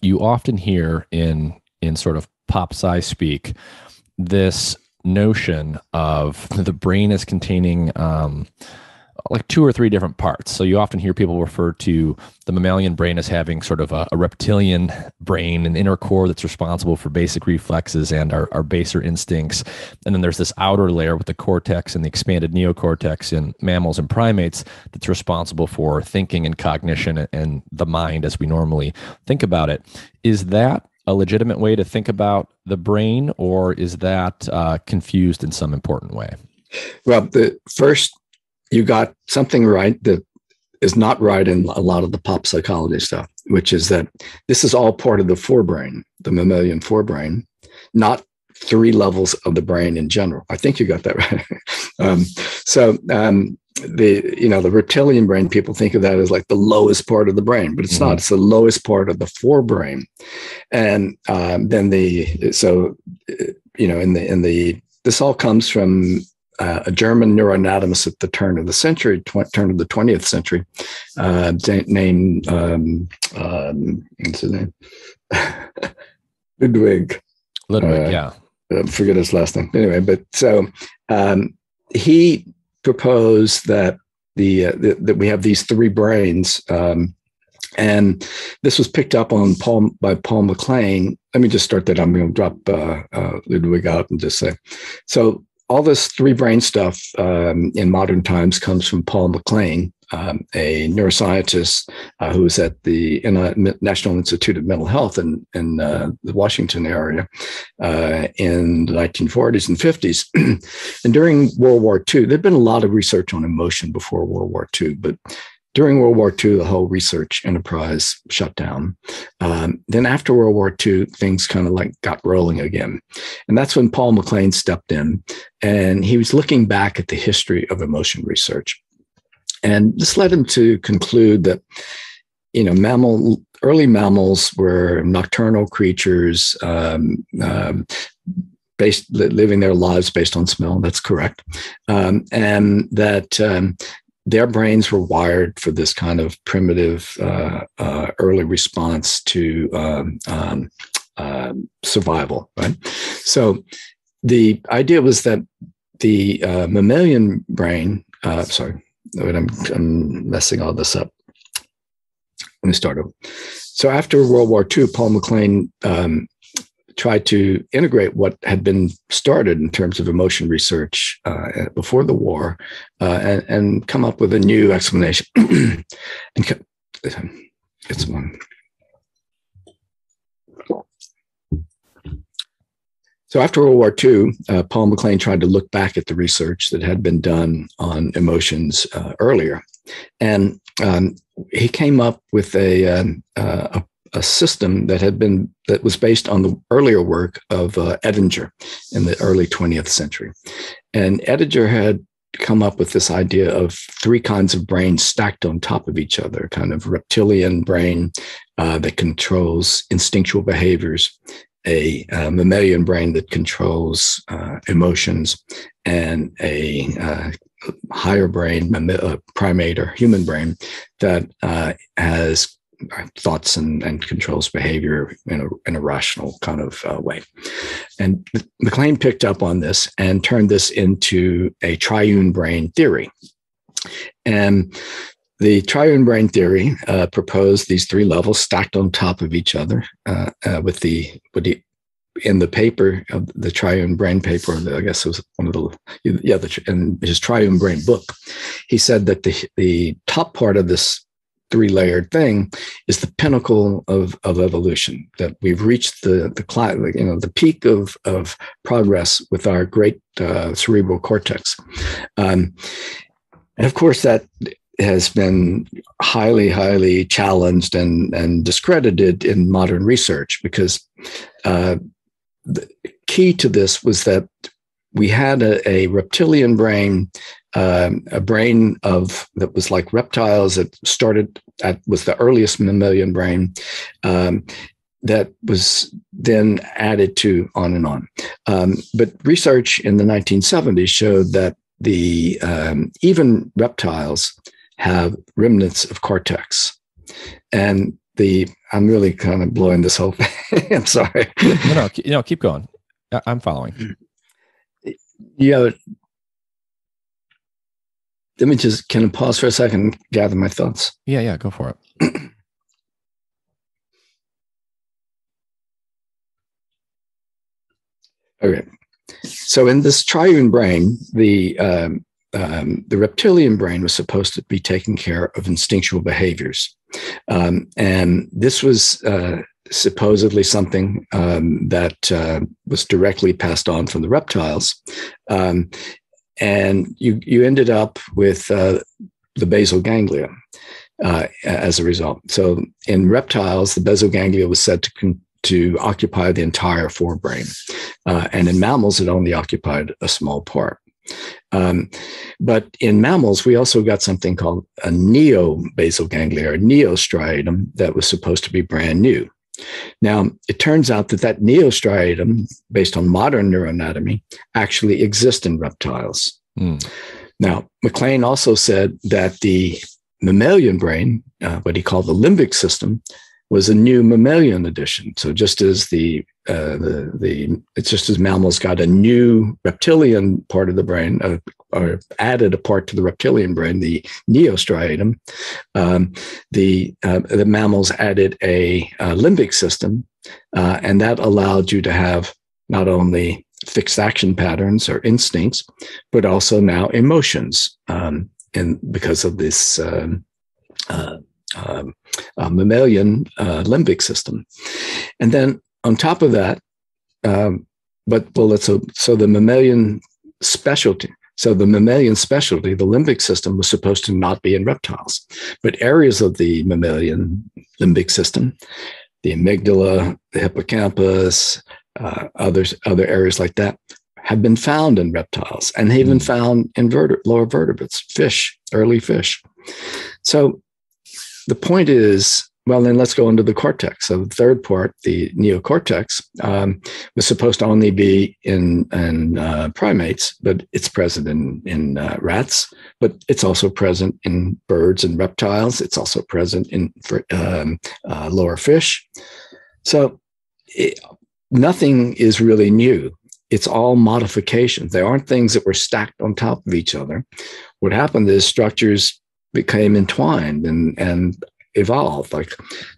you often hear in in sort of pop sci speak this notion of the brain as containing um, like two or three different parts. So you often hear people refer to the mammalian brain as having sort of a, a reptilian brain, an inner core that's responsible for basic reflexes and our, our baser instincts. And then there's this outer layer with the cortex and the expanded neocortex in mammals and primates that's responsible for thinking and cognition and, the mind as we normally think about it. Is that a legitimate way to think about the brain, or is that uh, confused in some important way? Well, the first you got something right that is not right in a lot of the pop psychology stuff, which is that this is all part of the forebrain, the mammalian forebrain, not three levels of the brain in general. I think you got that right. um, so um, the you know the reptilian brain, people think of that as like the lowest part of the brain, but it's mm-hmm. not. It's the lowest part of the forebrain, and um, then the so you know in the in the this all comes from uh, a German neuroanatomist at the turn of the century, tw- turn of the 20th century, uh, named, um, um, what's his name? Ludwig. Ludwig, uh, yeah. I forget his last name. Anyway, but so um, he proposed that the, uh, the, that we have these three brains um, And this was picked up on Paul by Paul MacLean. Let me just start that. I'm going to drop uh, uh, Ludwig out and just say, so all this three brain stuff um, in modern times comes from Paul MacLean, um, a neuroscientist uh, who was at the National Institute of Mental Health in, in uh, the Washington area uh, in the 1940s and 50s. and during World War II, there'd been a lot of research on emotion before World War II, but during World War II, the whole research enterprise shut down. Um, then after World War II, things kind of like got rolling again. And that's when Paul MacLean stepped in and he was looking back at the history of emotion research. And this led him to conclude that, you know, mammal, early mammals were nocturnal creatures, um, um, based living their lives based on smell. That's correct, um, and that um, their brains were wired for this kind of primitive uh, uh, early response to um, um, uh, survival, right? So the idea was that the uh, mammalian brain, uh, sorry, I'm, I'm, messing all this up. Let me start over. So after World War II, Paul MacLean um, try to integrate what had been started in terms of emotion research uh, before the war uh, and, and, come up with a new explanation. and it's one. So after World War II, uh, Paul MacLean tried to look back at the research that had been done on emotions uh, earlier, and um, he came up with a, um, uh, a a system that had been that was based on the earlier work of uh, Edinger in the early 20th century. And Edinger had come up with this idea of three kinds of brains stacked on top of each other kind of reptilian brain uh, that controls instinctual behaviors a uh, mammalian brain that controls uh, emotions and a uh, higher brain primate or human brain that uh, has thoughts and, and controls behavior in a, in a rational kind of uh, way. And MacLean picked up on this and turned this into a triune brain theory. And the triune brain theory uh, proposed these three levels stacked on top of each other uh, uh with the, with the in the paper of the triune brain paper, I guess it was one of the yeah, the, in his triune brain book, he said that the the top part of this three layered thing is the pinnacle of, of evolution that we've reached the the you know the peak of of progress with our great uh, cerebral cortex. Um, and of course that has been highly highly challenged and and discredited in modern research because uh, the key to this was that we had a, a reptilian brain um, a brain of that was like reptiles that started at was the earliest mammalian brain um, that was then added to on and on. Um, but research in the 1970s showed that the um, even reptiles have remnants of cortex, and the I'm really kind of blowing this whole thing. I'm sorry. No, no, no, keep going. I'm following. Yeah, let me just can I pause for a second and gather my thoughts. Yeah, yeah, go for it. okay. So in this triune brain, the um, um, the reptilian brain was supposed to be taking care of instinctual behaviors, um, and this was uh, supposedly something um, that uh, was directly passed on from the reptiles. Um, and you you ended up with uh, the basal ganglia uh, as a result. So in reptiles, the basal ganglia was said to con- to occupy the entire forebrain, uh, and in mammals, it only occupied a small part. Um, but in mammals, we also got something called a neo basal ganglia or neostriatum that was supposed to be brand new. Now, it turns out that that neostriatum, based on modern neuroanatomy, actually exists in reptiles. Mm. Now, MacLean also said that the mammalian brain, uh, what he called the limbic system, was a new mammalian addition. So just as the uh, the the it's just as mammals got a new reptilian part of the brain, a or added a part to the reptilian brain, the neostriatum. Um, the uh, the mammals added a, a limbic system, uh, and that allowed you to have not only fixed action patterns or instincts, but also now emotions, um, and because of this. Um, uh, um, mammalian uh, limbic system, and then on top of that, um, but well, it's a, so the mammalian specialty. So the mammalian specialty, the limbic system, was supposed to not be in reptiles, but areas of the mammalian limbic system, the amygdala, the hippocampus, uh, others, other areas like that, have been found in reptiles and have been hmm. found in lower vertebrates, fish, early fish. So the point is well, then let's go into the cortex. So the third part, the neocortex, um, was supposed to only be in, in uh, primates, but it's present in, in uh, rats, but it's also present in birds and reptiles. It's also present in um, uh, lower fish. So it, nothing is really new. It's all modifications. They aren't things that were stacked on top of each other. What happened is structures became entwined and, and evolved. Like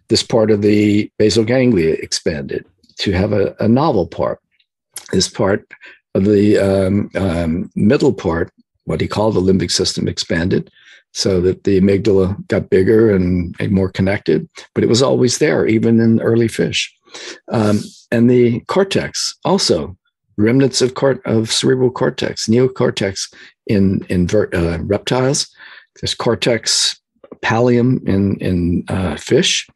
this part of the basal ganglia expanded to have a, a novel part. This part of the um, um, middle part, what he called the limbic system, expanded so that the amygdala got bigger and, more connected, but it was always there, even in early fish. Um, and the cortex also remnants of, cort- of cerebral cortex, neocortex in, in ver- uh, reptiles. There's cortex pallium in in uh, fish.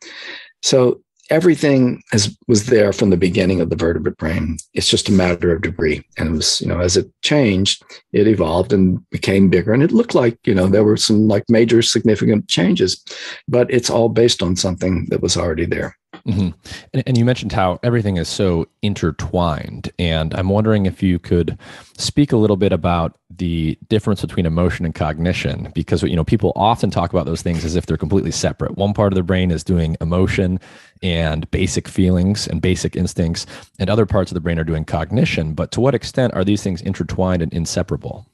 So everything has, was there from the beginning of the vertebrate brain. It's just a matter of degree. And it was, you know, as it changed, it evolved and became bigger. And it looked like, you know, there were some like major significant changes, but it's all based on something that was already there. Mm-hmm. And, and, you mentioned how everything is so intertwined. And I'm wondering if you could speak a little bit about the difference between emotion and cognition, because you know people often talk about those things as if they're completely separate. One part of the brain is doing emotion and basic feelings and basic instincts, and other parts of the brain are doing cognition. But to what extent are these things intertwined and inseparable?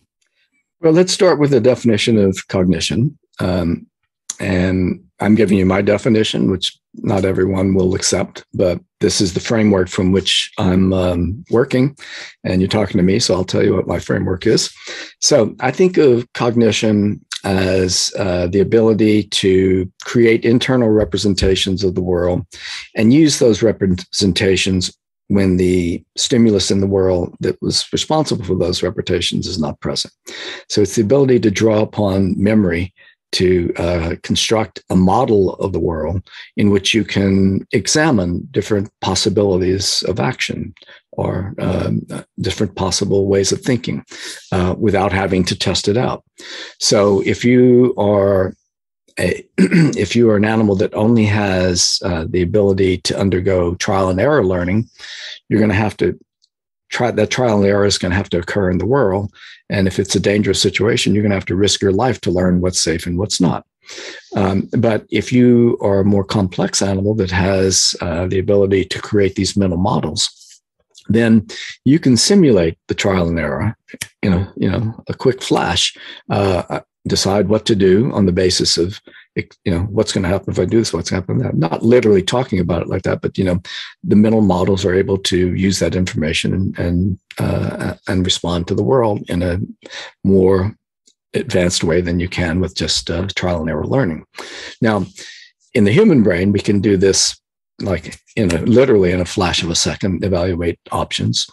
Well, let's start with the definition of cognition. Um, and I'm giving you my definition, which not everyone will accept, but this is the framework from which I'm um, working. And you're talking to me, so I'll tell you what my framework is. So I think of cognition as uh, the ability to create internal representations of the world and use those representations when the stimulus in the world that was responsible for those representations is not present. So it's the ability to draw upon memory to uh, construct a model of the world in which you can examine different possibilities of action or um, different possible ways of thinking uh, without having to test it out. So if you are a, if you are an animal that only has uh, the ability to undergo trial and error learning, you're going to have to try that trial and error is going to have to occur in the world. And if it's a dangerous situation, you're going to have to risk your life to learn what's safe and what's not. Um, but if you are a more complex animal that has uh, the ability to create these mental models, then you can simulate the trial and error in a you know a quick flash, uh, decide what to do on the basis of you know what's going to happen if i do this what's going to happen that. Not literally talking about it like that but you know the mental models are able to use that information and and, uh, and respond to the world in a more advanced way than you can with just uh, trial and error learning. Now in the human brain we can do this like in a literally in a flash of a second evaluate options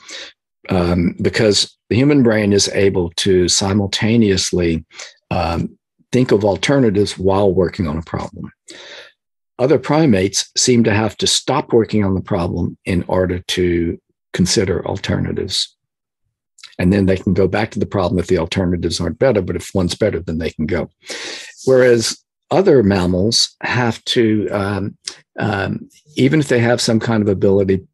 um, because the human brain is able to simultaneously um, think of alternatives while working on a problem. Other primates seem to have to stop working on the problem in order to consider alternatives. And then they can go back to the problem if the alternatives aren't better, but if one's better, then they can go. Whereas other mammals have to, um, um, even if they have some kind of ability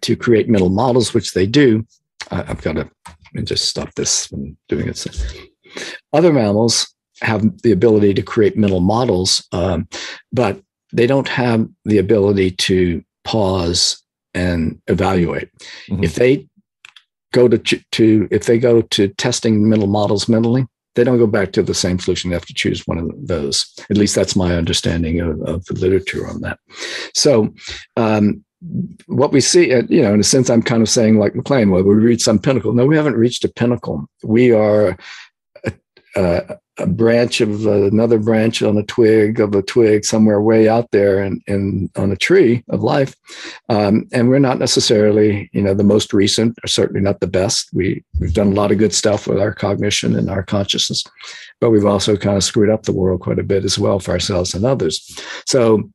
to create mental models, which they do, I've got to just stop this from doing it. Other mammals have the ability to create mental models, um, but they don't have the ability to pause and evaluate. Mm-hmm. If they go to to if they go to testing mental models mentally, they don't go back to the same solution. They have to choose one of those. At least that's my understanding of, of the literature on that. So, um, what we see, uh, you know, in a sense, I'm kind of saying like MacLean, well, we reached some pinnacle. No, we haven't reached a pinnacle. We are a, a, branch of another branch on a twig of a twig somewhere way out there and, and on a tree of life. Um, and we're not necessarily, you know, the most recent or certainly not the best. We, we've done a lot of good stuff with our cognition and our consciousness, but we've also kind of screwed up the world quite a bit as well for ourselves and others. So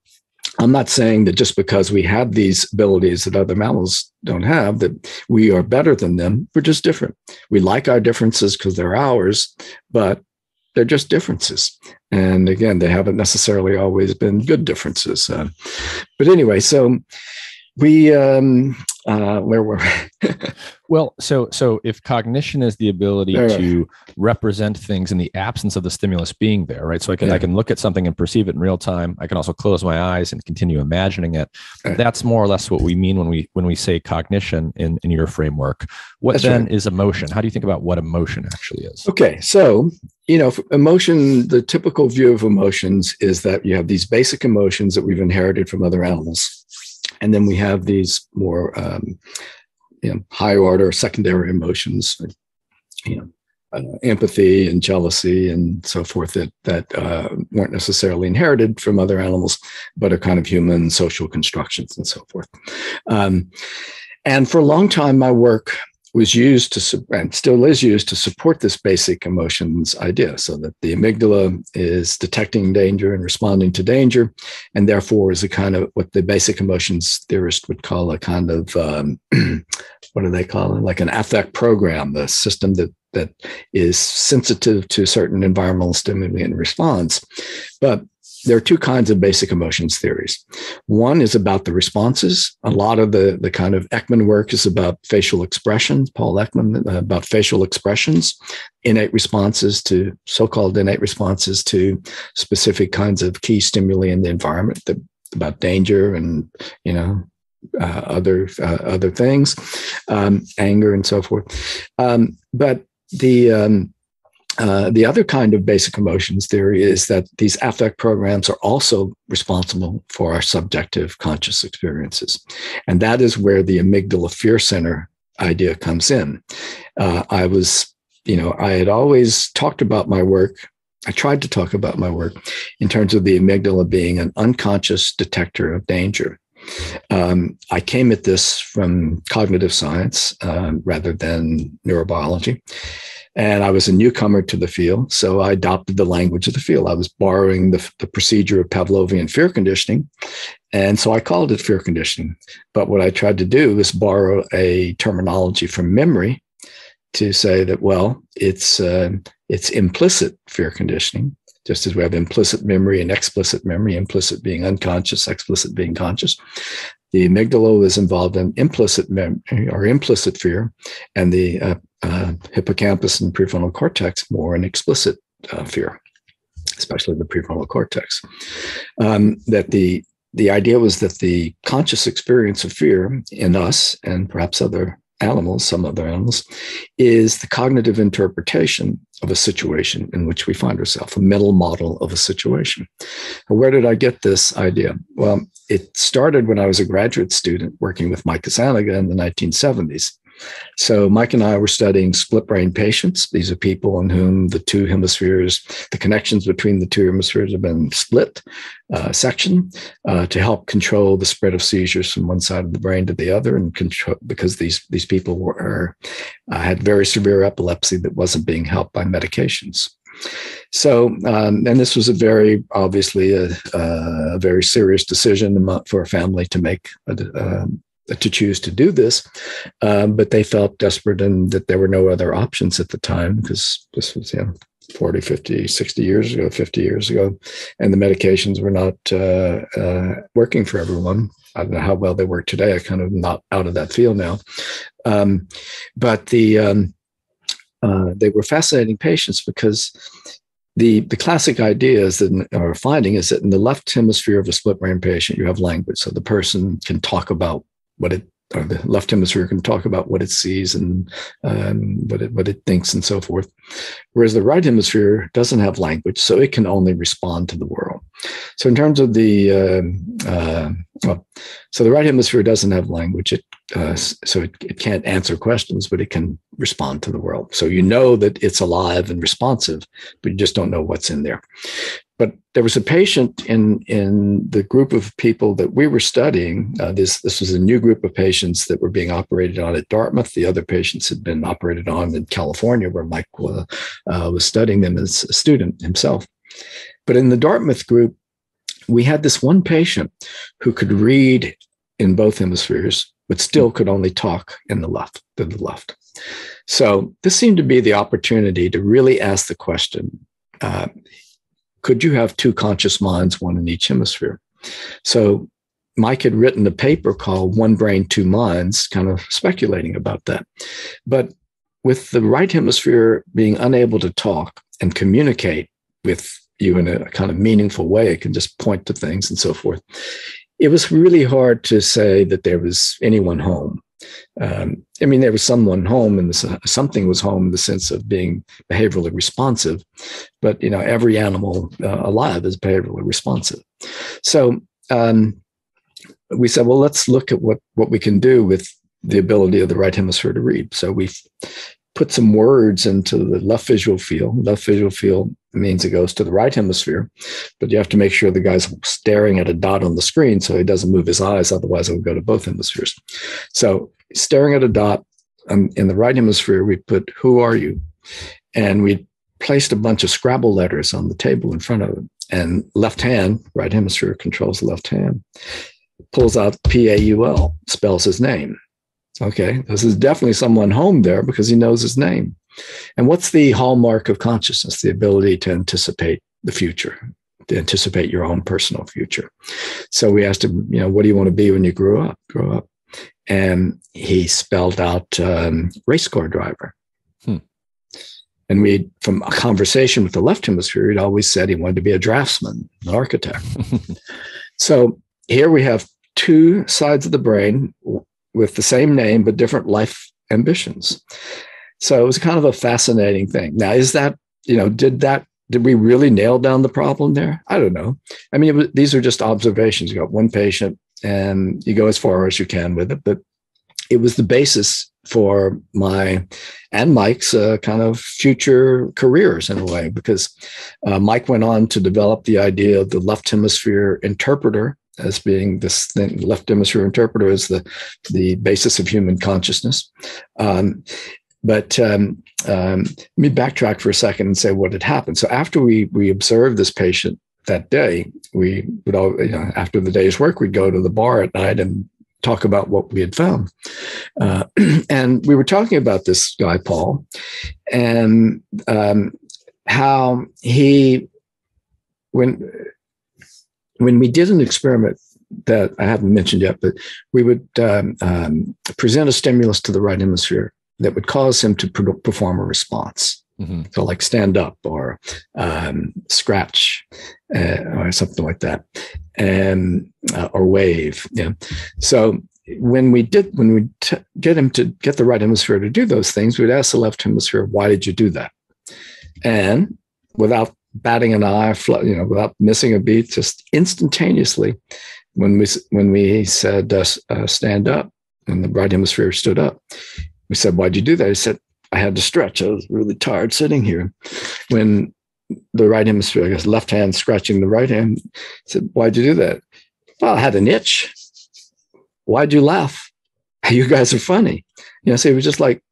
I'm not saying that just because we have these abilities that other mammals don't have, that we are better than them. We're just different. We like our differences because they're ours, but they're just differences. And again, they haven't necessarily always been good differences. Uh, but anyway, so we um uh where were we? Well so so if cognition is the ability to represent things in the absence of the stimulus being there right? So i can yeah. i can look at something and perceive it in real time. I can also close my eyes and continue imagining it. Right. that's more or less what we mean when we when we say cognition in in your framework. What that's then right. is emotion? How do you think about what emotion actually is? Okay so you know emotion the typical view of emotions is that you have these basic emotions that we've inherited from other animals and then we have these more um, you know, high order secondary emotions, you know, uh, empathy and jealousy and so forth that that uh, weren't necessarily inherited from other animals, but are kind of human social constructions and so forth. Um, and for a long time, my work was used to and still is used to support this basic emotions idea so that the amygdala is detecting danger and responding to danger and therefore is a kind of what the basic emotions theorist would call a kind of um, what do they call it? Like an affect program the system that that is sensitive to certain environmental stimuli and responds but there are two kinds of basic emotions theories. One is about the responses. A lot of the, the kind of Ekman work is about facial expressions, Paul Ekman, uh, about facial expressions, innate responses to so called innate responses to specific kinds of key stimuli in the environment, about danger and, you know, uh, other uh, other things, um, anger and so forth. Um, but the um, uh, the other kind of basic emotions theory is that these affect programs are also responsible for our subjective conscious experiences. And that is where the amygdala fear center idea comes in. Uh, I was, you know, I had always talked about my work. I tried to talk about my work in terms of the amygdala being an unconscious detector of danger. Um, I came at this from cognitive science uh, rather than neurobiology. And I was a newcomer to the field, so I adopted the language of the field. I was borrowing the, the procedure of Pavlovian fear conditioning. And so I called it fear conditioning. But what I tried to do was borrow a terminology from memory to say that, well, it's, uh, it's implicit fear conditioning, just as we have implicit memory and explicit memory, implicit being unconscious, explicit being conscious. The amygdala is involved in implicit memory or implicit fear, and the uh, uh, hippocampus and prefrontal cortex more in explicit uh, fear, especially the prefrontal cortex. Um, that the the idea was that the conscious experience of fear in us and perhaps other animals, some other animals, is the cognitive interpretation of a situation in which we find ourselves, a mental model of a situation. where did I get this idea? Well, it started when I was a graduate student working with Mike Gazzaniga in the 1970s. So Mike and I were studying split brain patients. These are people in whom the two hemispheres, the connections between the two hemispheres have been split uh, section uh, to help control the spread of seizures from one side of the brain to the other, and control because these these people were uh, had very severe epilepsy that wasn't being helped by medications. So, um, and this was a very obviously a, a, very serious decision for a family to make. A, um, to choose to do this, um, but they felt desperate and that there were no other options at the time because this was, you know, 40, 50, 60 years ago, 50 years ago, and the medications were not uh, uh, working for everyone. I don't know how well they work today. I kind of not out of that field now. Um, but the um, uh, they were fascinating patients because the the classic idea is that or finding is that in the left hemisphere of a split brain patient you have language so the person can talk about what it or the left hemisphere can talk about what it sees and um, what it what it thinks and so forth, whereas the right hemisphere doesn't have language, so it can only respond to the world. So in terms of the uh, uh, well, so the right hemisphere doesn't have language, it uh, so it, it can't answer questions, but it can respond to the world. So you know that it's alive and responsive, but you just don't know what's in there. But there was a patient in in the group of people that we were studying. Uh, this this was a new group of patients that were being operated on at Dartmouth. The other patients had been operated on in California, where Mike uh, was studying them as a student himself. But in the Dartmouth group, we had this one patient who could read in both hemispheres, but still could only talk in the left, to the left. So this seemed to be the opportunity to really ask the question uh, could you have two conscious minds, one in each hemisphere? So Mike had written a paper called One Brain, Two Minds, kind of speculating about that. But with the right hemisphere being unable to talk and communicate with you in a kind of meaningful way, it can just point to things and so forth. It was really hard to say that there was anyone home um, I mean, there was someone home, and something was home in the sense of being behaviorally responsive. But you know, every animal uh, alive is behaviorally responsive. So um, we said, well, let's look at what what we can do with the ability of the right hemisphere to read. So we put some words into the left visual field. Left visual field means it goes to the right hemisphere, but you have to make sure the guy's staring at a dot on the screen so he doesn't move his eyes. Otherwise, it would go to both hemispheres. So, staring at a dot um, in the right hemisphere, we put "Who are you?" and we placed a bunch of Scrabble letters on the table in front of him. And left hand, right hemisphere controls the left hand, pulls out P A U L, spells his name. Okay, this is definitely someone home there because he knows his name. And what's the hallmark of consciousness? The ability to anticipate the future, to anticipate your own personal future. So we asked him, you know, what do you want to be when you grow up? Grow up. And he spelled out um, race car driver. Hmm. And we, from a conversation with the left hemisphere, he'd always said he wanted to be a draftsman, an architect. so here we have two sides of the brain with the same name but different life ambitions. So it was kind of a fascinating thing. Now, is that, you know, did that, did we really nail down the problem there? I don't know. I mean, was, these are just observations. You got one patient and you go as far as you can with it, but it was the basis for my and Mike's uh, kind of future careers in a way, because uh, Mike went on to develop the idea of the left hemisphere interpreter as being this thing, left hemisphere interpreter is the the basis of human consciousness. Um, but um, um, let me backtrack for a second and say what had happened. So after we we observed this patient that day, we would all you know after the day's work we'd go to the bar at night and talk about what we had found. Uh, and we were talking about this guy Paul and um, how he when when we did an experiment that I haven't mentioned yet, but we would um, um, present a stimulus to the right hemisphere that would cause him to perform a response. Mm-hmm. So, like stand up or um, scratch uh, or something like that, and uh, or wave. Yeah. So when we did when we t- get him to get the right hemisphere to do those things, we'd ask the left hemisphere, "Why did you do that?" And without batting an eye, you know, without missing a beat, just instantaneously, when we when we said uh, uh, stand up, and the right hemisphere stood up, we said, Why'd you do that? He said, I had to stretch. I was really tired sitting here. When the right hemisphere, I guess left hand scratching the right hand, said, Why'd you do that? Well, I had an itch. Why'd you laugh? You guys are funny. You know, so he was just like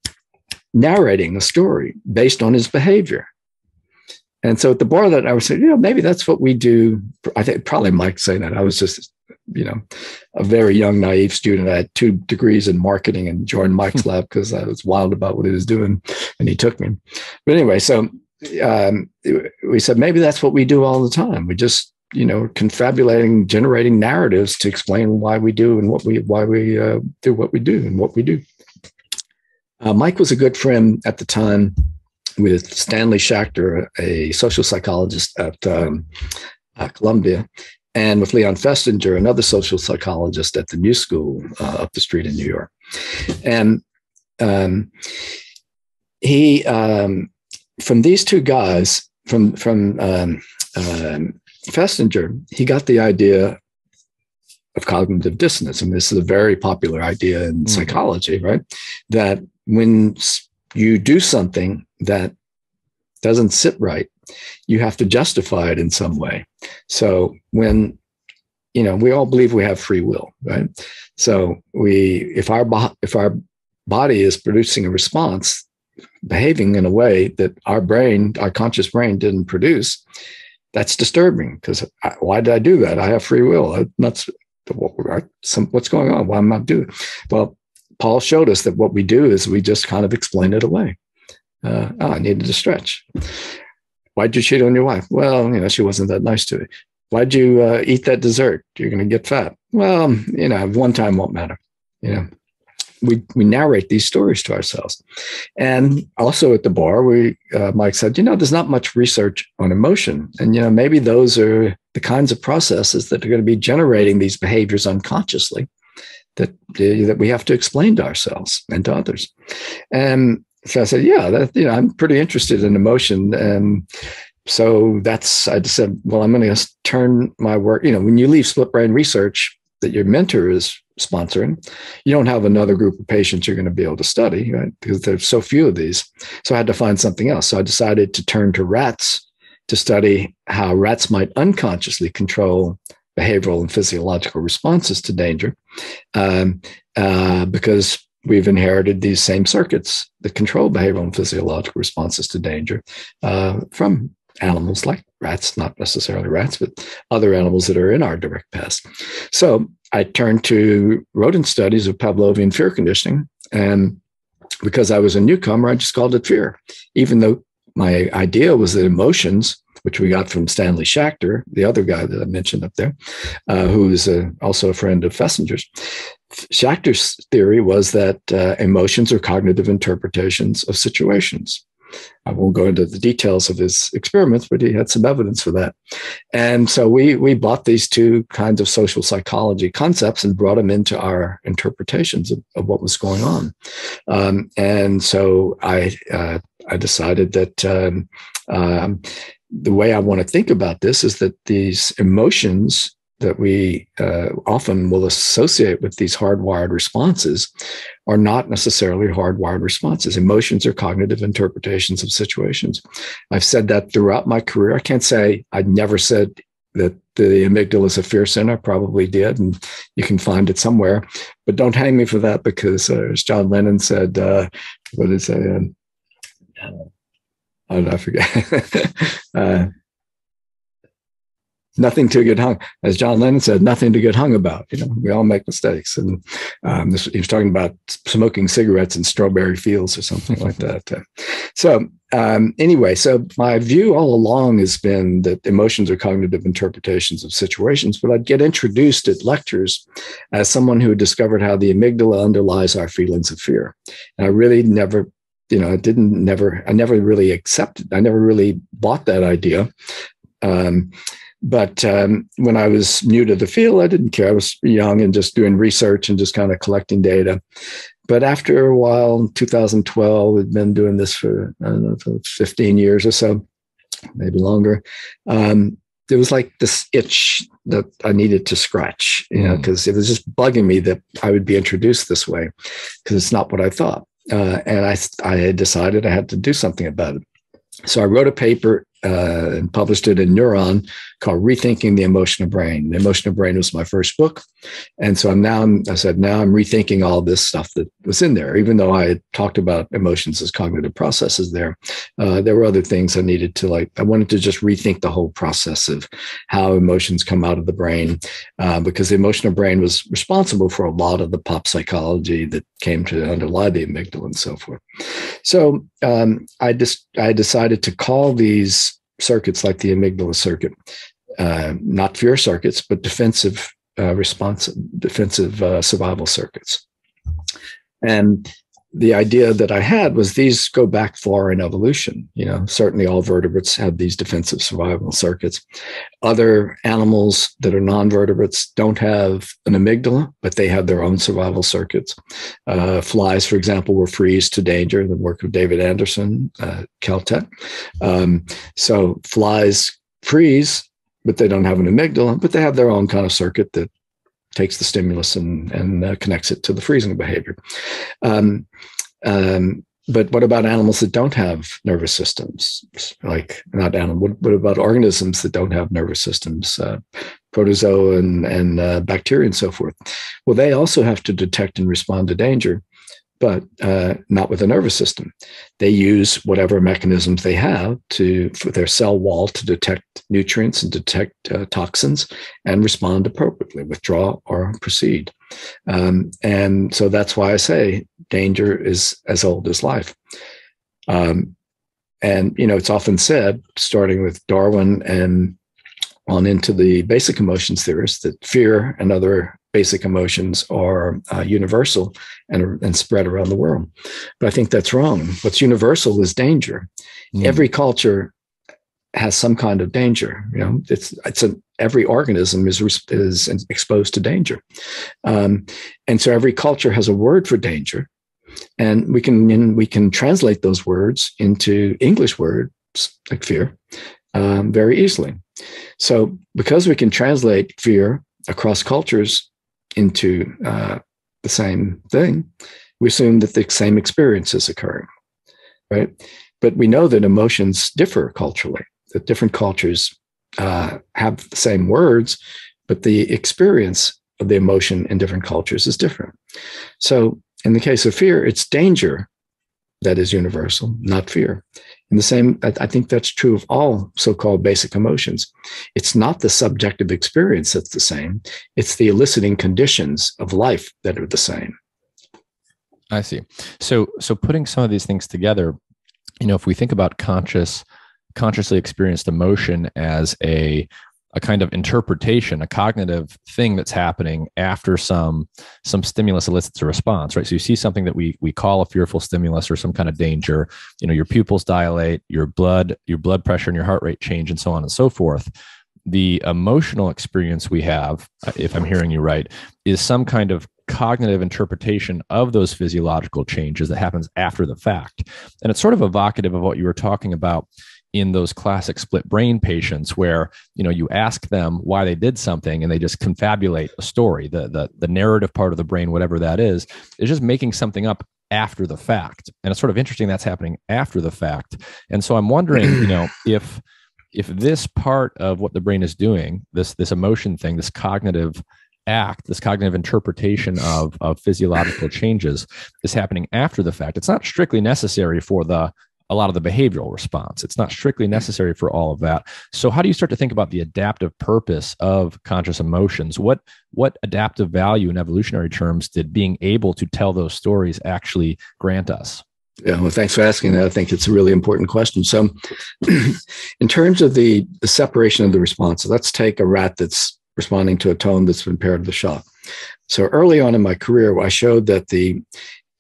narrating a story based on his behavior. And so at the bar that I was saying, you know, maybe that's what we do. I think probably Mike saying that. I was just you know, a very young, naive student. I had two degrees in marketing and joined Mike's lab because I was wild about what he was doing, and he took me. But anyway, so um, we said maybe that's what we do all the time. We just you know confabulating, generating narratives to explain why we do and what we why we uh, do what we do and what we do. Uh, Mike was a good friend at the time with Stanley Schachter, a social psychologist at um, uh, Columbia, and with Leon Festinger, another social psychologist at the New School uh, up the street in New York. And um, he, um, from these two guys, from from um, um, Festinger, he got the idea of cognitive dissonance. And this is a very popular idea in mm-hmm. psychology, right? That when you do something that doesn't sit right, you have to justify it in some way. So when you know, we all believe we have free will, right? So we, if our if our body is producing a response, behaving in a way that our brain, our conscious brain, didn't produce, that's disturbing. Because why did I do that? I have free will. Not what's going on? Why am I doing? Well, Paul showed us that what we do is we just kind of explain it away. Uh, oh, I needed to stretch. Why'd you cheat on your wife? Well, you know, she wasn't that nice to me. Why'd you uh, eat that dessert? You're going to get fat. Well, you know, one time won't matter. You know, we we narrate these stories to ourselves, and also at the bar, we uh, Mike said, you know, there's not much research on emotion, and you know, maybe those are the kinds of processes that are going to be generating these behaviors unconsciously that that we have to explain to ourselves and to others. And so I said, yeah, that, you know, I'm pretty interested in emotion, and so that's I just said, well, I'm going to turn my work. You know, when you leave split brain research that your mentor is sponsoring, you don't have another group of patients you're going to be able to study, right? Because there's so few of these. So I had to find something else. So I decided to turn to rats to study how rats might unconsciously control behavioral and physiological responses to danger, um, uh, because we've inherited these same circuits that control behavioral and physiological responses to danger uh, from animals like rats, not necessarily rats, but other animals that are in our direct past. So I turned to rodent studies of Pavlovian fear conditioning. And because I was a newcomer, I just called it fear, even though my idea was that emotions, which we got from Stanley Schachter, the other guy that I mentioned up there, uh, who is a, also a friend of Festinger's. Schachter's theory was that uh, emotions are cognitive interpretations of situations. I won't go into the details of his experiments, but he had some evidence for that. And so we we bought these two kinds of social psychology concepts and brought them into our interpretations of, of what was going on. Um, and so I uh, I decided that um, um, the way I want to think about this is that these emotions that we uh, often will associate with these hardwired responses are not necessarily hardwired responses. Emotions are cognitive interpretations of situations. I've said that throughout my career. I can't say I never said that the amygdala is a fear center. I probably did, and you can find it somewhere. But don't hang me for that because, uh, as John Lennon said, uh, what is it? Um, uh, I forget. uh, nothing to get hung, as John Lennon said, nothing to get hung about. You know, we all make mistakes. And um, this, he was talking about smoking cigarettes in strawberry fields or something like that. So um, anyway, so my view all along has been that emotions are cognitive interpretations of situations, but I'd get introduced at lectures as someone who had discovered how the amygdala underlies our feelings of fear. And I really never you know, I didn't never, I never really accepted, I never really bought that idea. Um, but um, when I was new to the field, I didn't care. I was young and just doing research and just kind of collecting data. But after a while, 2012, we'd been doing this for, I don't know, for 15 years or so, maybe longer. Um, there was like this itch that I needed to scratch, you know, because mm. it was just bugging me that I would be introduced this way, because it's not what I thought. Uh, and I, I had decided I had to do something about it. So I wrote a paper uh, and published it in Neuron called Rethinking the Emotional Brain. The Emotional Brain was my first book. And so I'm now, I said, now I'm rethinking all this stuff that was in there. Even though I talked about emotions as cognitive processes there, uh, there were other things I needed to like, I wanted to just rethink the whole process of how emotions come out of the brain, uh, because the emotional brain was responsible for a lot of the pop psychology that came to underlie the amygdala and so forth. So um, I just, I decided to call these circuits like the amygdala circuit, uh, not fear circuits, but defensive uh, response, defensive uh, survival circuits. And the idea that I had was these go back far in evolution. You know, certainly all vertebrates have these defensive survival circuits. Other animals that are non-vertebrates don't have an amygdala, but they have their own survival circuits. Uh, flies, for example, were freeze to danger. The work of David Anderson, uh, Caltech. Um, so flies freeze, but they don't have an amygdala, but they have their own kind of circuit that takes the stimulus and, and uh, connects it to the freezing behavior. Um, um, but what about animals that don't have nervous systems? Like not animal. What, what about organisms that don't have nervous systems? Uh, protozoa and, and uh, bacteria and so forth. Well, they also have to detect and respond to danger but uh, not with a nervous system. They use whatever mechanisms they have to for their cell wall to detect nutrients and detect uh, toxins and respond appropriately, withdraw or proceed. Um, and so that's why I say danger is as old as life. Um, and you know, it's often said, starting with Darwin and on into the basic emotions theorists, that fear and other basic emotions are uh, universal and, and spread around the world. But I think that's wrong. What's universal is danger. Mm. Every culture has some kind of danger. You know, it's it's a every organism is is exposed to danger, um, and so every culture has a word for danger, and we can and we can translate those words into English words like fear um, very easily. So because we can translate fear across cultures, into uh, the same thing, we assume that the same experience is occurring, right? But we know that emotions differ culturally, that different cultures uh, have the same words, but the experience of the emotion in different cultures is different. So in the case of fear, it's danger that is universal, not fear. And the same, I think that's true of all so called basic emotions. It's not the subjective experience that's the same, it's the eliciting conditions of life that are the same. I see. So, so putting some of these things together, you know, if we think about conscious, consciously experienced emotion as a a kind of interpretation, a cognitive thing that's happening after some some stimulus elicits a response, right? So you see something that we we call a fearful stimulus or some kind of danger. You know, your pupils dilate, your blood your blood pressure and your heart rate change, and so on and so forth. The emotional experience we have, if I'm hearing you right, is some kind of cognitive interpretation of those physiological changes that happens after the fact. And it's sort of evocative of what you were talking about in those classic split brain patients where you know you ask them why they did something and they just confabulate a story. The the, the narrative part of the brain whatever that is is just making something up after the fact. And it's sort of interesting that's happening after the fact. And so i'm wondering you know if if this part of what the brain is doing this this emotion thing this cognitive act this cognitive interpretation of of physiological changes is happening after the fact it's not strictly necessary for the a lot of the behavioral response. It's not strictly mm-hmm. necessary for all of that. So how do you start to think about the adaptive purpose of conscious emotions? What what adaptive value in evolutionary terms did being able to tell those stories actually grant us? Yeah, well, thanks for asking that. I think it's a really important question. So, in terms of the, the separation of the response, so let's take a rat that's responding to a tone that's been paired with a shock. So, early on in my career, I showed that the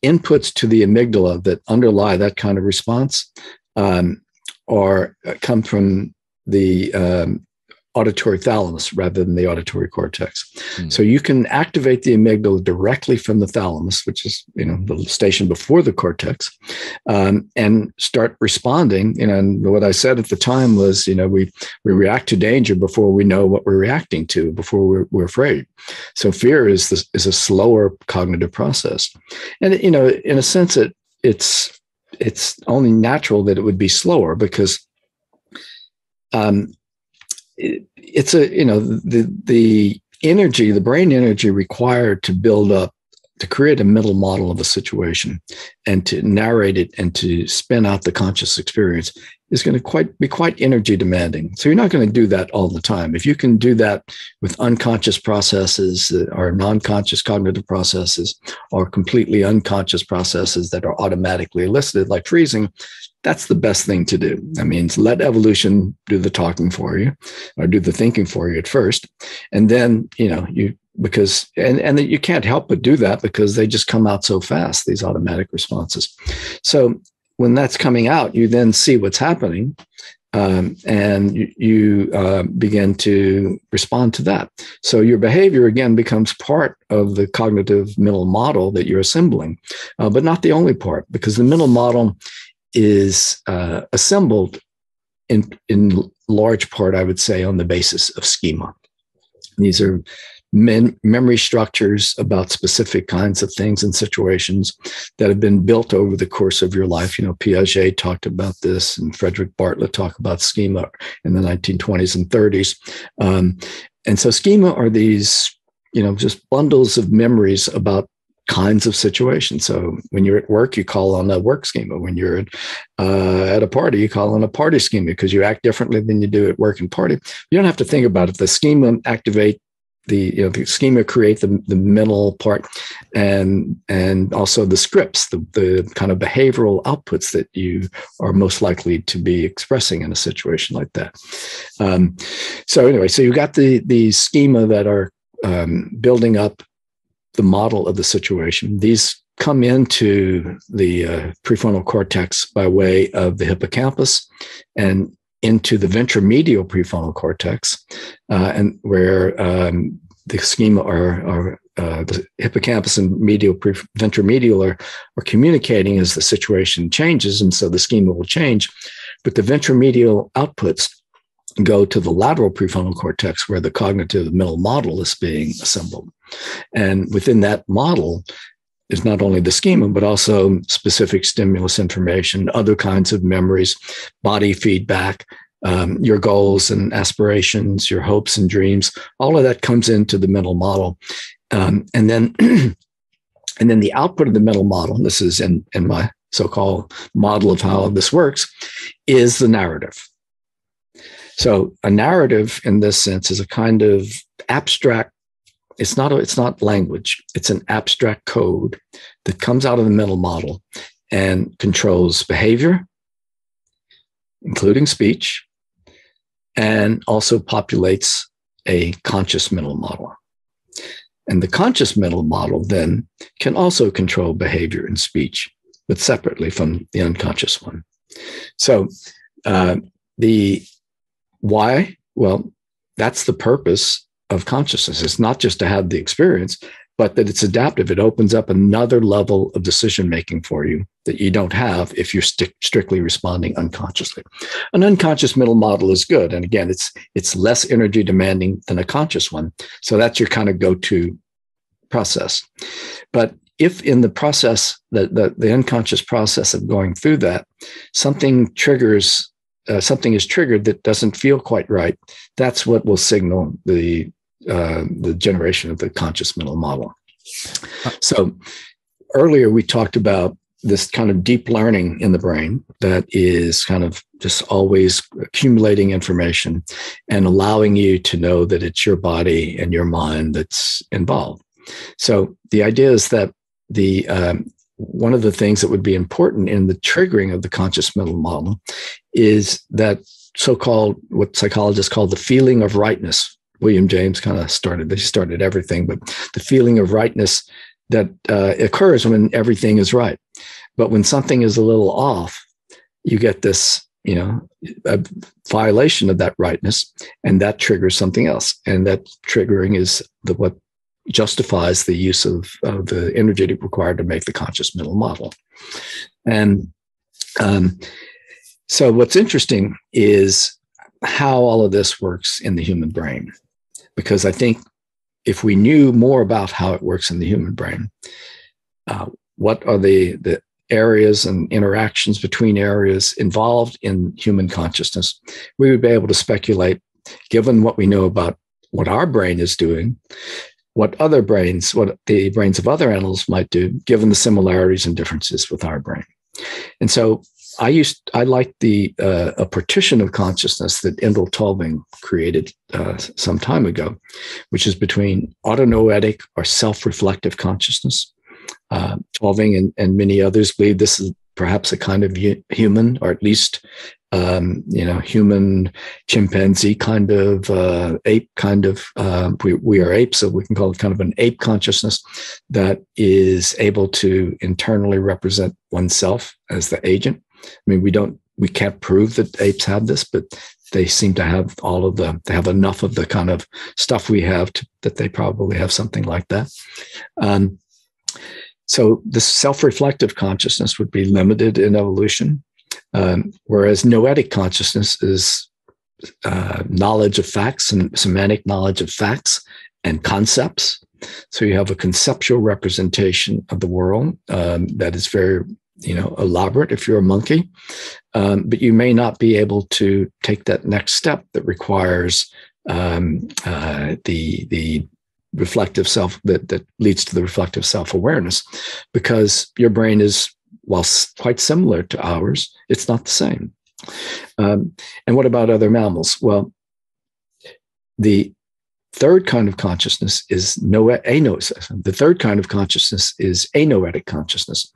inputs to the amygdala that underlie that kind of response um, are uh, come from the um, auditory thalamus rather than the auditory cortex. Mm. So you can activate the amygdala directly from the thalamus, which is you know the station before the cortex, um, and start responding. You know, and what I said at the time was, you know, we we react to danger before we know what we're reacting to, before we're, we're afraid. So fear is this, is a slower cognitive process, and you know, in a sense, it it's it's only natural that it would be slower because um, it's a you know the the energy the brain energy required to build up to create a mental model of a situation and to narrate it and to spin out the conscious experience is going to quite be quite energy demanding. So you're not going to do that all the time. If you can do that with unconscious processes or non-conscious cognitive processes or completely unconscious processes that are automatically elicited like freezing, that's the best thing to do. That means let evolution do the talking for you or do the thinking for you at first. And then, you know, you because and and you can't help but do that because they just come out so fast these automatic responses so when that's coming out you then see what's happening um, and you, you uh, begin to respond to that so your behavior again becomes part of the cognitive mental model that you're assembling uh, but not the only part because the mental model is uh, assembled in in large part i would say on the basis of schema these are men, memory structures about specific kinds of things and situations that have been built over the course of your life. You know, Piaget talked about this, and Frederick Bartlett talked about schema in the 1920s and 30s. Um, and so, schema are these, you know, just bundles of memories about kinds of situations. So when you're at work, you call on a work schema. When you're at, uh, at a party, you call on a party schema because you act differently than you do at work and party. You don't have to think about it. The schema activate the you know the schema create the, the mental part and and also the scripts the, the kind of behavioral outputs that you are most likely to be expressing in a situation like that um, so anyway so you've got the the schema that are um, building up the model of the situation these come into the uh, prefrontal cortex by way of the hippocampus and into the ventromedial prefrontal cortex, uh, and where um, the schema are, are uh, the hippocampus and medial pre- ventromedial are, are communicating as the situation changes, and so the schema will change. But the ventromedial outputs go to the lateral prefrontal cortex, where the cognitive mental model is being assembled, and within that model, is not only the schema, but also specific stimulus information, other kinds of memories, body feedback, um, your goals and aspirations, your hopes and dreams. All of that comes into the mental model. Um, and then and then the output of the mental model, this is in, in my so-called model of how this works, is the narrative. So a narrative in this sense is a kind of abstract it's not a, it's not language it's an abstract code that comes out of the mental model and controls behavior including speech and also populates a conscious mental model. And the conscious mental model then can also control behavior and speech but separately from the unconscious one. So uh, the why well that's the purpose of consciousness. It's not just to have the experience, but that it's adaptive. It opens up another level of decision making for you that you don't have if you're st- strictly responding unconsciously. An unconscious mental model is good, and again, it's it's less energy demanding than a conscious one. So that's your kind of go to process. But if in the process, the, the, the unconscious process of going through that, something triggers uh, something is triggered that doesn't feel quite right, that's what will signal the uh, the generation of the conscious mental model. So earlier we talked about this kind of deep learning in the brain that is kind of just always accumulating information and allowing you to know that it's your body and your mind that's involved. So the idea is that the um, one of the things that would be important in the triggering of the conscious mental model is that so-called what psychologists call the feeling of rightness William James kind of started. He started everything, but the feeling of rightness that uh, occurs when everything is right. But when something is a little off, you get this, you know, a violation of that rightness, and that triggers something else. And that triggering is the what justifies the use of, of the energy required to make the conscious mental model. And um, so, what's interesting is how all of this works in the human brain because I think if we knew more about how it works in the human brain, uh, what are the, the areas and interactions between areas involved in human consciousness, we would be able to speculate, given what we know about what our brain is doing, what other brains, what the brains of other animals might do, given the similarities and differences with our brain. And so I used I liked the uh, a partition of consciousness that Endel Tulving created uh, some time ago, which is between autonoetic or self-reflective consciousness. Uh, Tulving and, and many others believe this is perhaps a kind of human, or at least um, you know, human chimpanzee kind of uh, ape kind of. Uh, we we are apes, so we can call it kind of an ape consciousness that is able to internally represent oneself as the agent. I mean, we don't, we can't prove that apes have this, but they seem to have all of the, they have enough of the kind of stuff we have to, that they probably have something like that. Um, so the self-reflective consciousness would be limited in evolution, um, whereas noetic consciousness is uh, knowledge of facts and semantic knowledge of facts and concepts. So you have a conceptual representation of the world um, that is very, you know, elaborate if you're a monkey, um, but you may not be able to take that next step that requires um, uh, the the reflective self that, that leads to the reflective self-awareness because your brain is while quite similar to ours it's not the same um, and what about other mammals well the third kind of consciousness is no anoetic. The third kind of consciousness is anoetic consciousness.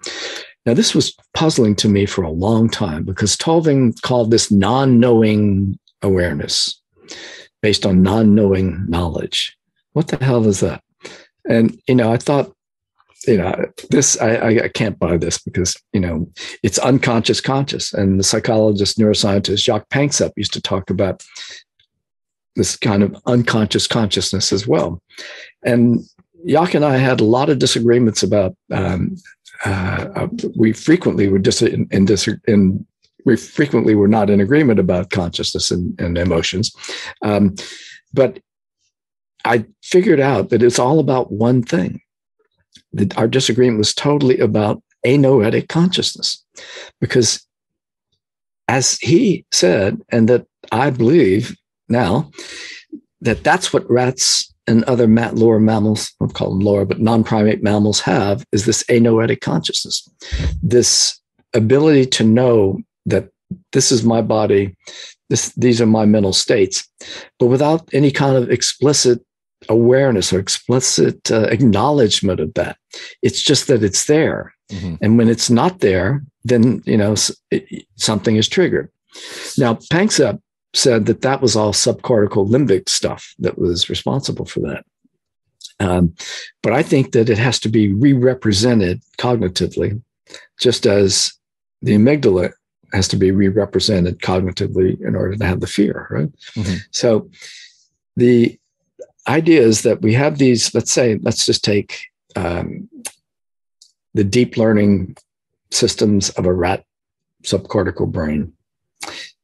Now, this was puzzling to me for a long time because Tulving called this non-knowing awareness based on non-knowing knowledge what the hell is that? And, you know, I thought, you know, this, I, I can't buy this because, you know, it's unconscious conscious. And the psychologist, neuroscientist Jaak Panksepp used to talk about this kind of unconscious consciousness as well. And Jacques and I had a lot of disagreements about, um, uh, uh we frequently were dis- in, in, dis- in, we frequently were not in agreement about consciousness and, and emotions. Um, but I figured out that it's all about one thing. That our disagreement was totally about anoetic consciousness, because as he said, and that I believe now, that that's what rats and other lower mammals, I'll call them lower, but non-primate mammals have is this anoetic consciousness, this ability to know that this is my body, this, these are my mental states, but without any kind of explicit awareness or explicit uh, acknowledgement of that. It's just that it's there. Mm-hmm. And when it's not there, then, you know, it, something is triggered. Now, Panksepp said that that was all subcortical limbic stuff that was responsible for that. Um, but I think that it has to be re-represented cognitively, just as the amygdala has to be re-represented cognitively in order to have the fear, right? Mm-hmm. So the idea is that we have these, let's say, let's just take um, the deep learning systems of a rat subcortical brain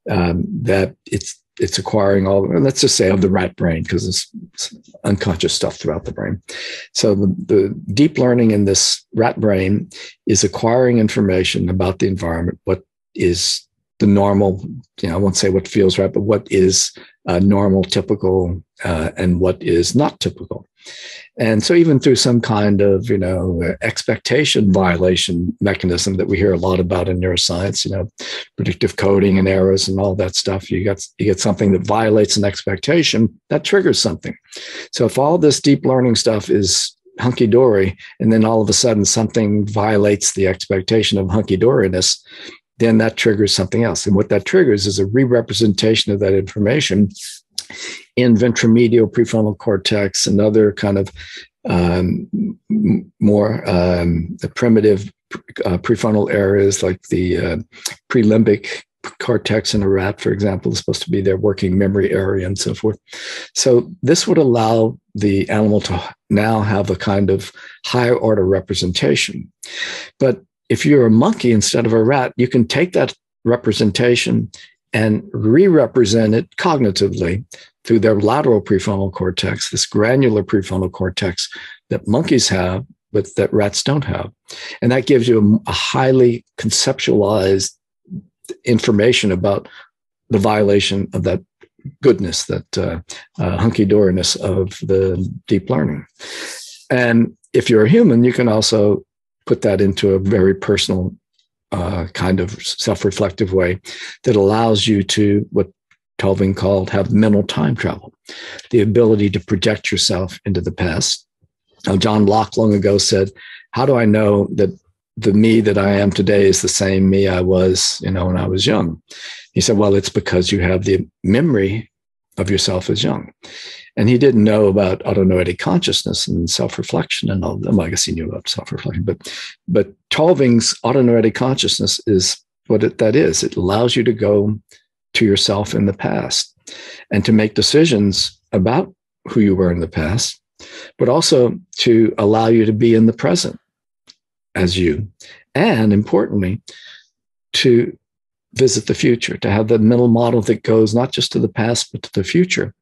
um, that it's it's acquiring all let's just say of the rat brain because it's, unconscious stuff throughout the brain. So the, the deep learning in this rat brain is acquiring information about the environment what is the normal, you know, I won't say what feels right, but what is uh, normal, typical, uh, and what is not typical. And so, even through some kind of, you know, expectation violation mechanism that we hear a lot about in neuroscience, you know, predictive coding and errors and all that stuff, you get you get something that violates an expectation that triggers something. So, if all this deep learning stuff is hunky dory, and then all of a sudden something violates the expectation of hunky doriness, then that triggers something else. And what that triggers is a re representation of that information in ventromedial prefrontal cortex and other kind of um, more um, primitive uh, prefrontal areas like the uh, prelimbic cortex in a rat, for example, is supposed to be their working memory area and so forth. So this would allow the animal to now have a kind of higher order representation. But if you're a monkey instead of a rat, you can take that representation and re-represent it cognitively through their lateral prefrontal cortex, this granular prefrontal cortex that monkeys have, but that rats don't have. And that gives you a, a highly conceptualized information about the violation of that goodness, that uh, uh, hunky-doriness of the deep learning. And if you're a human, you can also put that into a very personal uh, kind of self-reflective way that allows you to what Tulving called have mental time travel, the ability to project yourself into the past. Now, John Locke long ago said, "How do I know that the me that I am today is the same me I was, you know, when I was young. He said, well, it's because you have the memory of yourself as young. And he didn't know about autonoetic consciousness and self-reflection and all. Well, I guess he knew about self-reflection, but but Tulving's autonoetic consciousness is what it, that is. It allows you to go to yourself in the past and to make decisions about who you were in the past, but also to allow you to be in the present as you, and importantly, to visit the future, to have the mental model that goes not just to the past, but to the future,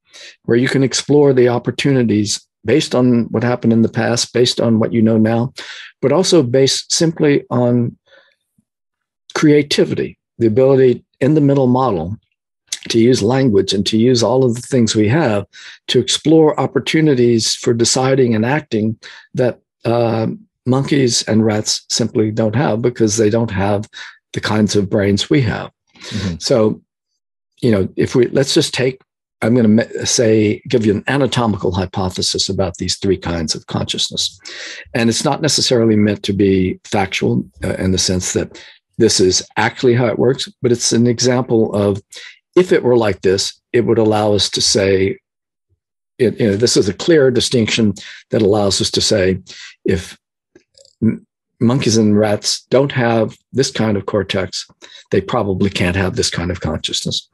where you can explore the opportunities based on what happened in the past, based on what you know now, but also based simply on creativity, the ability in the mental model to use language and to use all of the things we have to explore opportunities for deciding and acting that uh, monkeys and rats simply don't have because they don't have the kinds of brains we have. Mm-hmm. So, you know, if we let's just take, I'm going to say, give you an anatomical hypothesis about these three kinds of consciousness. And it's not necessarily meant to be factual uh, in the sense that this is actually how it works, but it's an example of if it were like this, it would allow us to say, it, you know, this is a clear distinction that allows us to say if monkeys and rats don't have this kind of cortex, they probably can't have this kind of consciousness.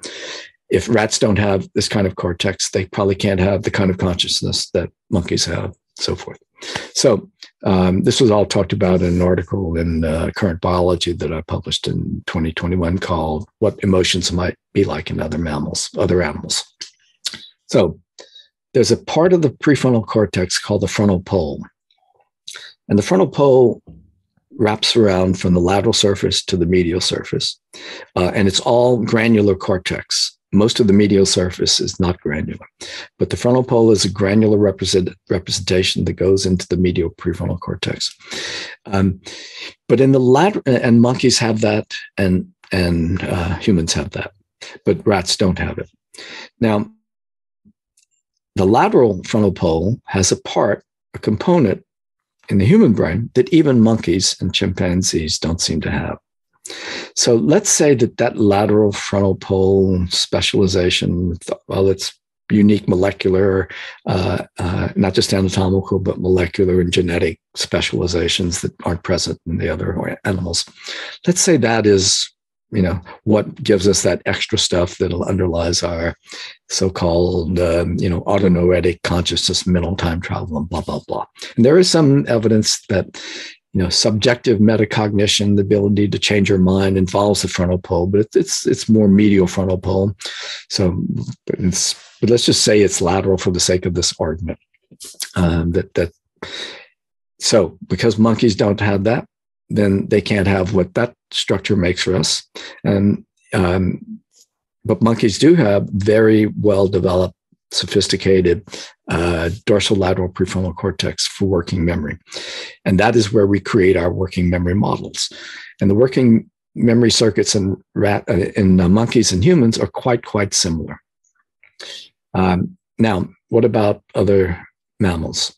If rats don't have this kind of cortex, they probably can't have the kind of consciousness that monkeys have, so forth. So um, this was all talked about in an article in uh, Current Biology that I published in 2021 called "What Emotions Might Be Like in Other Mammals, Other Animals." So there's a part of the prefrontal cortex called the frontal pole, and the frontal pole wraps around from the lateral surface to the medial surface. Uh, and it's all granular cortex. Most of the medial surface is not granular, but the frontal pole is a granular represent, representation that goes into the medial prefrontal cortex. Um, but in the lateral, and monkeys have that, and and uh, humans have that, but rats don't have it. Now, the lateral frontal pole has a part, a component in the human brain that even monkeys and chimpanzees don't seem to have. So let's say that that lateral frontal pole specialization, well, it's unique molecular, uh, uh, not just anatomical, but molecular and genetic specializations that aren't present in the other animals. Let's say that is you know what gives us that extra stuff that underlies our so-called um, you know autonoetic consciousness mental time travel and blah blah blah and there is some evidence that you know subjective metacognition the ability to change your mind involves the frontal pole but it's it's, it's more medial frontal pole so but it's but let's just say it's lateral for the sake of this argument um, that that so because monkeys don't have that then they can't have what that structure makes for us. And um, but monkeys do have very well developed, sophisticated uh, dorsolateral prefrontal cortex for working memory, and that is where we create our working memory models. And the working memory circuits in rat uh, in uh, monkeys and humans are quite quite similar. Um, now, what about other mammals?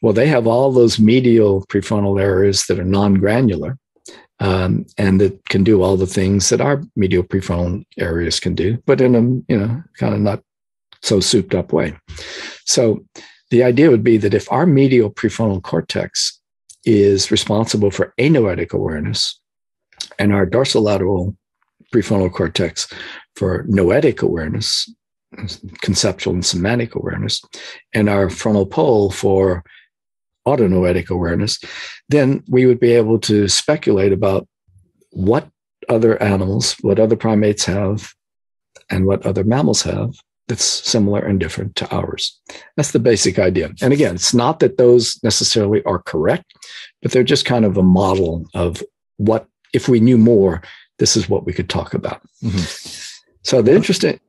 Well, they have all those medial prefrontal areas that are non-granular um, and that can do all the things that our medial prefrontal areas can do, but in a you know kind of not so souped up way. So the idea would be that if our medial prefrontal cortex is responsible for anoetic awareness and our dorsolateral prefrontal cortex for noetic awareness, conceptual and semantic awareness, and our frontal pole for autonoetic awareness, then we would be able to speculate about what other animals, what other primates have, and what other mammals have that's similar and different to ours. That's the basic idea. And again, it's not that those necessarily are correct, but they're just kind of a model of what, if we knew more, this is what we could talk about. Mm-hmm. So the interesting,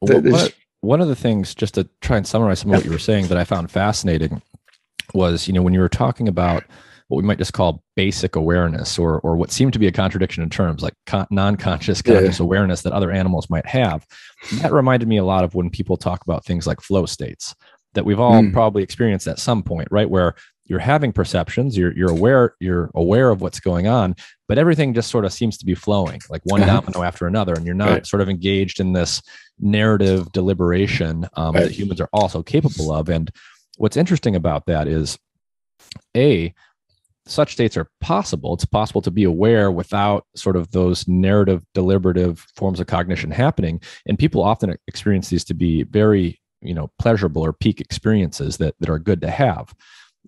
well, what, one of the things, just to try and summarize some of what you were saying, that I found fascinating was, you know, when you were talking about what we might just call basic awareness, or or what seemed to be a contradiction in terms, like con- non-conscious conscious yeah. awareness that other animals might have. That reminded me a lot of when people talk about things like flow states that we've all mm. probably experienced at some point, right? Where you're having perceptions, you're you're aware, you're aware of what's going on, but everything just sort of seems to be flowing, like one uh-huh. domino after another, and you're not right. sort of engaged in this narrative deliberation um, right. that humans are also capable of. And what's interesting about that is, a such states are possible. It's possible to be aware without sort of those narrative, deliberative forms of cognition happening. And people often experience these to be very, you know, pleasurable or peak experiences that, that are good to have.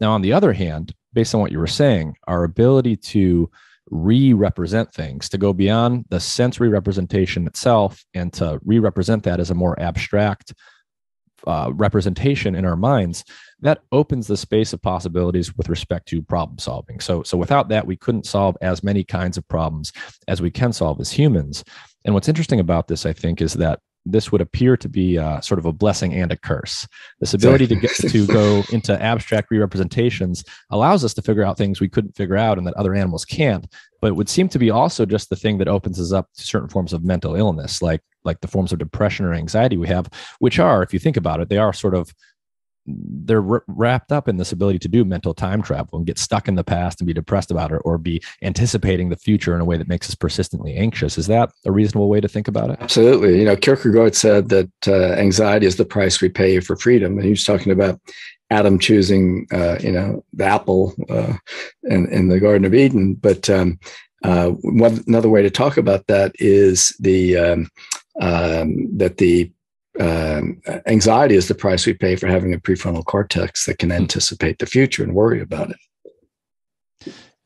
Now, on the other hand, based on what you were saying, our ability to re represent things, to go beyond the sensory representation itself and to re represent that as a more abstract uh, representation in our minds, that opens the space of possibilities with respect to problem solving. So, so without that, we couldn't solve as many kinds of problems as we can solve as humans. And what's interesting about this, I think, is that this would appear to be uh, sort of a blessing and a curse. This ability to get to go into abstract re-representations allows us to figure out things we couldn't figure out and that other animals can't. But it would seem to be also just the thing that opens us up to certain forms of mental illness, like like the forms of depression or anxiety we have, which are, if you think about it, they are sort of they're wrapped up in this ability to do mental time travel and get stuck in the past and be depressed about it or be anticipating the future in a way that makes us persistently anxious. Is that a reasonable way to think about it? Absolutely. You know kierkegaard said that uh, anxiety is the price we pay for freedom and he was talking about adam choosing uh, you know the apple uh, in, in the garden of eden. But um, uh, one, another way to talk about that is the um, um, that the um, anxiety is the price we pay for having a prefrontal cortex that can hmm. anticipate the future and worry about it.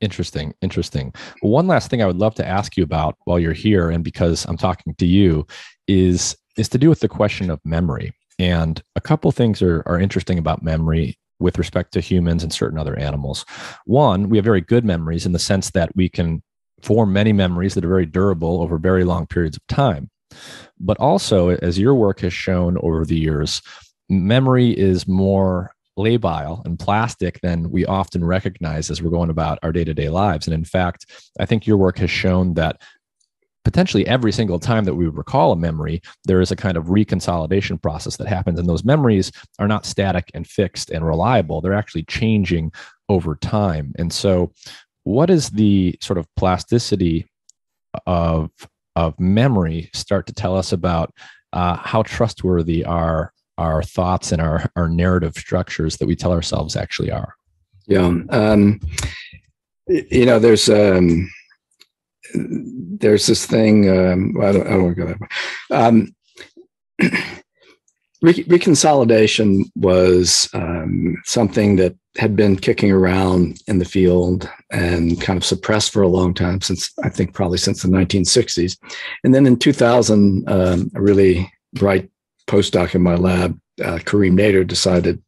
Interesting, interesting. One last thing I would love to ask you about while you're here, and because I'm talking to you, is is to do with the question of memory. And a couple things are are interesting about memory with respect to humans and certain other animals. One, we have very good memories in the sense that we can form many memories that are very durable over very long periods of time. But also, as your work has shown over the years, memory is more labile and plastic than we often recognize as we're going about our day to day lives. And in fact, I think your work has shown that potentially every single time that we recall a memory, there is a kind of reconsolidation process that happens. And those memories are not static and fixed and reliable, they're actually changing over time. And so, what is the sort of plasticity of of memory start to tell us about uh, how trustworthy our our thoughts and our our narrative structures that we tell ourselves actually are. Yeah, um, you know, there's um, there's this thing. Um, I don't, I don't want to go that way. Um, re- reconsolidation was um, something that had been kicking around in the field and kind of suppressed for a long time since I think probably since the 1960s. And then in 2000, um, a really bright postdoc in my lab, uh, Karim Nader, decided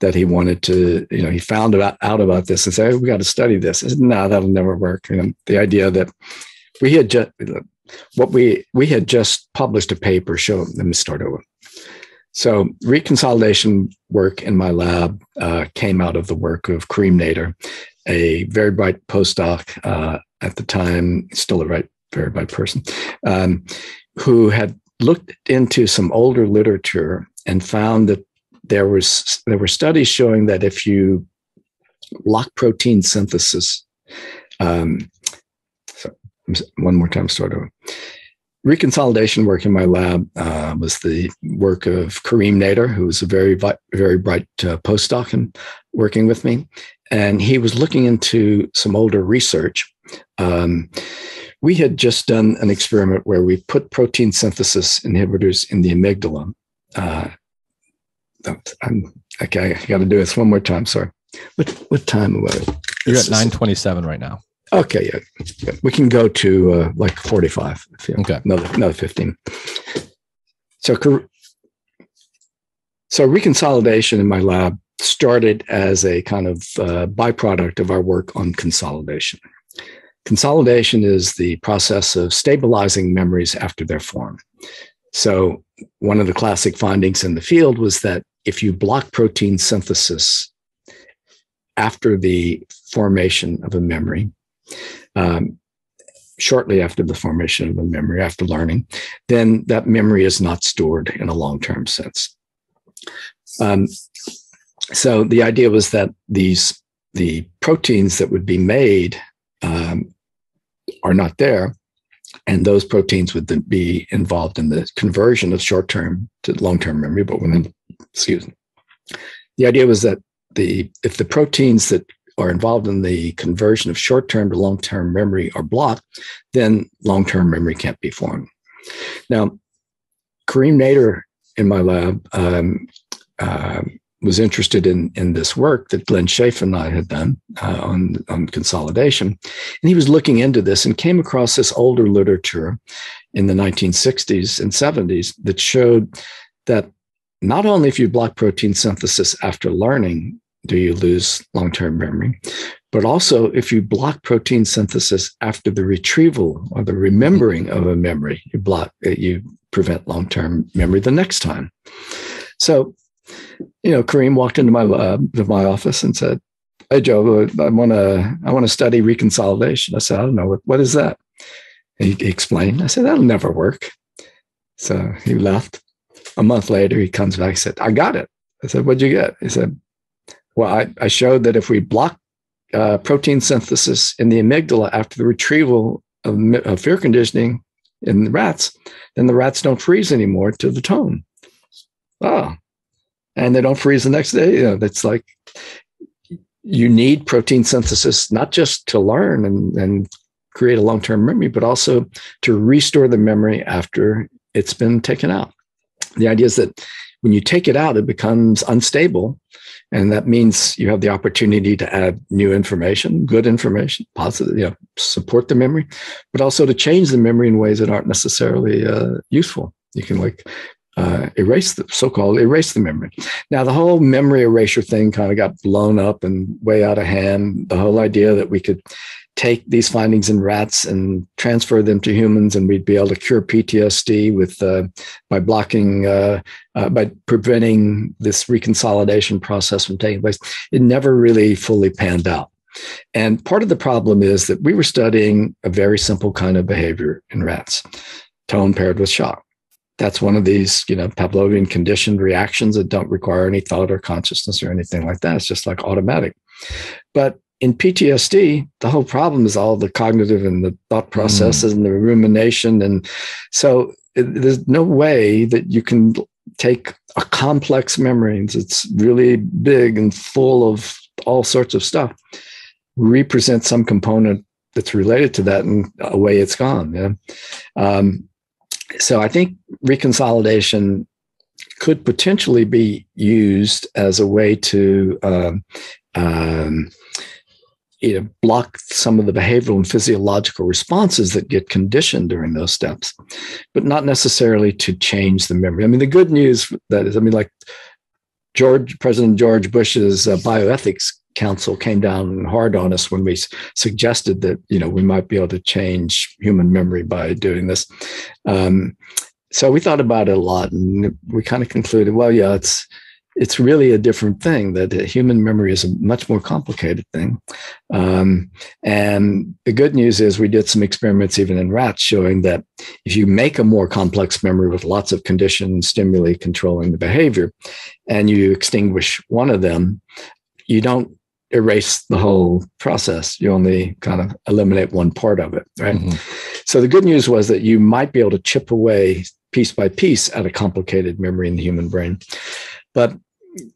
that he wanted to, you know, he found out, out about this and said, hey, we got to study this. I said, no, that'll never work. You know, the idea that we had just, what we, we had just published a paper showing, let me start over so reconsolidation work in my lab uh, came out of the work of Karim Nader, a very bright postdoc uh, at the time, still a right, very bright person, um, who had looked into some older literature and found that there was there were studies showing that if you block protein synthesis, um, one more time, start over reconsolidation work in my lab uh, was the work of Karim Nader, who was a very, very bright uh, postdoc and working with me. And he was looking into some older research. Um, we had just done an experiment where we put protein synthesis inhibitors in the amygdala. Uh, I'm, okay, I got to do this one more time. Sorry. What what time was it? You're at nine twenty seven right now. Okay, yeah. we can go to uh, like 45. okay. Another, another 15. So, so reconsolidation in my lab started as a kind of uh, byproduct of our work on consolidation. Consolidation is the process of stabilizing memories after they're formed. So, one of the classic findings in the field was that if you block protein synthesis after the formation of a memory, um, shortly after the formation of a memory, after learning, then that memory is not stored in a long term sense. Um, so the idea was that these the proteins that would be made um, are not there. And those proteins would then be involved in the conversion of short term to long term memory. But when, excuse me, the idea was that the if the proteins that are involved in the conversion of short term to long term memory are blocked, then long term memory can't be formed. Now, Karim Nader in my lab um, uh, was interested in in this work that Glenn Schafe and I had done uh, on on consolidation, and he was looking into this and came across this older literature in the 1960s and 70s that showed that not only if you block protein synthesis after learning do you lose long-term memory, but also if you block protein synthesis after the retrieval or the remembering of a memory, you block you prevent long-term memory the next time. So you know, Karim walked into my lab, to my office, and said, "Hey, Joe, I want to, I want to study reconsolidation." I said, "I don't know what, what is that." He, he explained. I said, "That'll never work." So he left. A month later, he comes back. He said, "I got it." I said, "What'd you get?" He said, "Well, I, I showed that if we block uh, protein synthesis in the amygdala after the retrieval of, of fear conditioning in the rats, then the rats don't freeze anymore to the tone." Oh, and they don't freeze the next day. You know, it's like you need protein synthesis not just to learn and, and create a long-term memory, but also to restore the memory after it's been taken out. The idea is that when you take it out, it becomes unstable. And that means you have the opportunity to add new information, good information, positive, you know, support the memory, but also to change the memory in ways that aren't necessarily uh, useful. You can like uh, erase the so-called erase the memory. Now the whole memory erasure thing kind of got blown up and way out of hand. The whole idea that we could take these findings in rats and transfer them to humans, and we'd be able to cure PTSD with uh, by blocking uh, uh, by preventing this reconsolidation process from taking place. It never really fully panned out. And part of the problem is that we were studying a very simple kind of behavior in rats, tone paired with shock that's one of these, you know, Pavlovian conditioned reactions that don't require any thought or consciousness or anything like that. It's just like automatic. But in PTSD, the whole problem is all the cognitive and the thought processes mm. and the rumination. And so it, there's no way that you can take a complex memory, and it's really big and full of all sorts of stuff, represent some component that's related to that, and away it's gone. Yeah. Um, so I think reconsolidation could potentially be used as a way to um, um, you know, block some of the behavioral and physiological responses that get conditioned during those steps, but not necessarily to change the memory. I mean, the good news that is, I mean, like George President George Bush's uh, bioethics council came down hard on us when we suggested that you know we might be able to change human memory by doing this. Um, so we thought about it a lot, and we kind of concluded, well, yeah, it's it's really a different thing. That human memory is a much more complicated thing. Um, and the good news is we did some experiments even in rats showing that if you make a more complex memory with lots of conditioned stimuli controlling the behavior, and you extinguish one of them, you don't erase the whole process. You only kind of eliminate one part of it, right? Mm-hmm. So the good news was that you might be able to chip away piece by piece at a complicated memory in the human brain. But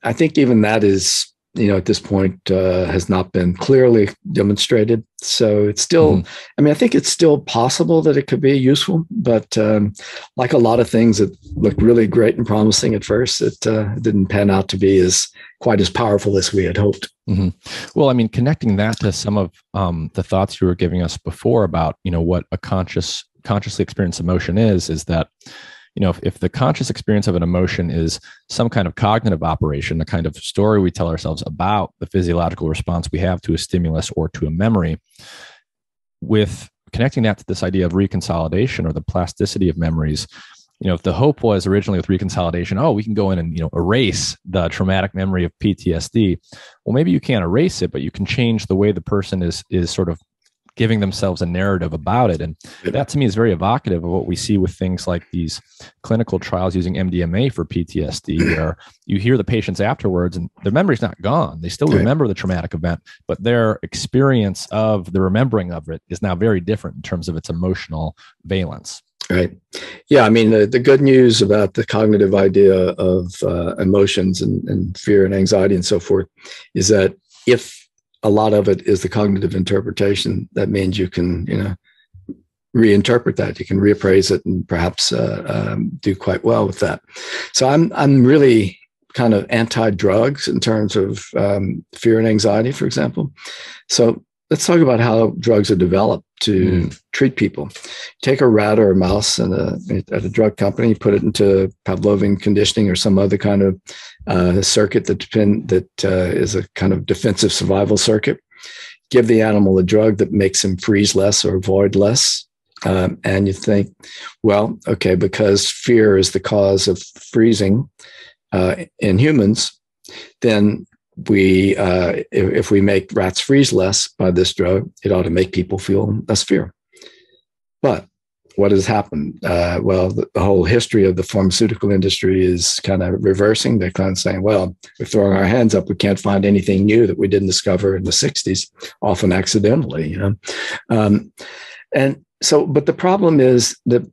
I think even that is, you know, at this point uh, has not been clearly demonstrated. So it's still, mm-hmm. I mean, I think it's still possible that it could be useful, but um, like a lot of things that look really great and promising at first, it uh, didn't pan out to be as quite as powerful as we had hoped. Mm-hmm. Well, I mean, connecting that to some of um, the thoughts you were giving us before about, you know, what a conscious, consciously experienced emotion is, is that, you know, if, if the conscious experience of an emotion is some kind of cognitive operation, the kind of story we tell ourselves about the physiological response we have to a stimulus or to a memory, with connecting that to this idea of reconsolidation or the plasticity of memories, you know, if the hope was originally with reconsolidation, oh, we can go in and, you know, erase the traumatic memory of PTSD. Well, maybe you can't erase it, but you can change the way the person is, is sort of giving themselves a narrative about it. And that to me is very evocative of what we see with things like these clinical trials using MDMA for PTSD, where you hear the patients afterwards and their memory's not gone. They still remember the traumatic event, but their experience of the remembering of it is now very different in terms of its emotional valence. Right. Yeah. I mean, the, the good news about the cognitive idea of uh, emotions and, and fear and anxiety and so forth is that if a lot of it is the cognitive interpretation, that means you can, you know, reinterpret that. You can reappraise it and perhaps uh, um, do quite well with that. So I'm I'm really kind of anti-drugs in terms of um, fear and anxiety, for example. So let's talk about how drugs are developed to mm. treat people. Take a rat or a mouse a, at a drug company, put it into Pavlovian conditioning or some other kind of uh, circuit that depend, that uh, is a kind of defensive survival circuit. Give the animal a drug that makes him freeze less or avoid less. Um, and you think, well, okay, because fear is the cause of freezing uh, in humans, then we uh, if, if, we make rats freeze less by this drug, it ought to make people feel less fear. But what has happened? Uh, well, the, the, whole history of the pharmaceutical industry is kind of reversing. They're kind of saying, well, we're throwing our hands up. We can't find anything new that we didn't discover in the 60s, often accidentally. You know? Um, and so, but the problem is that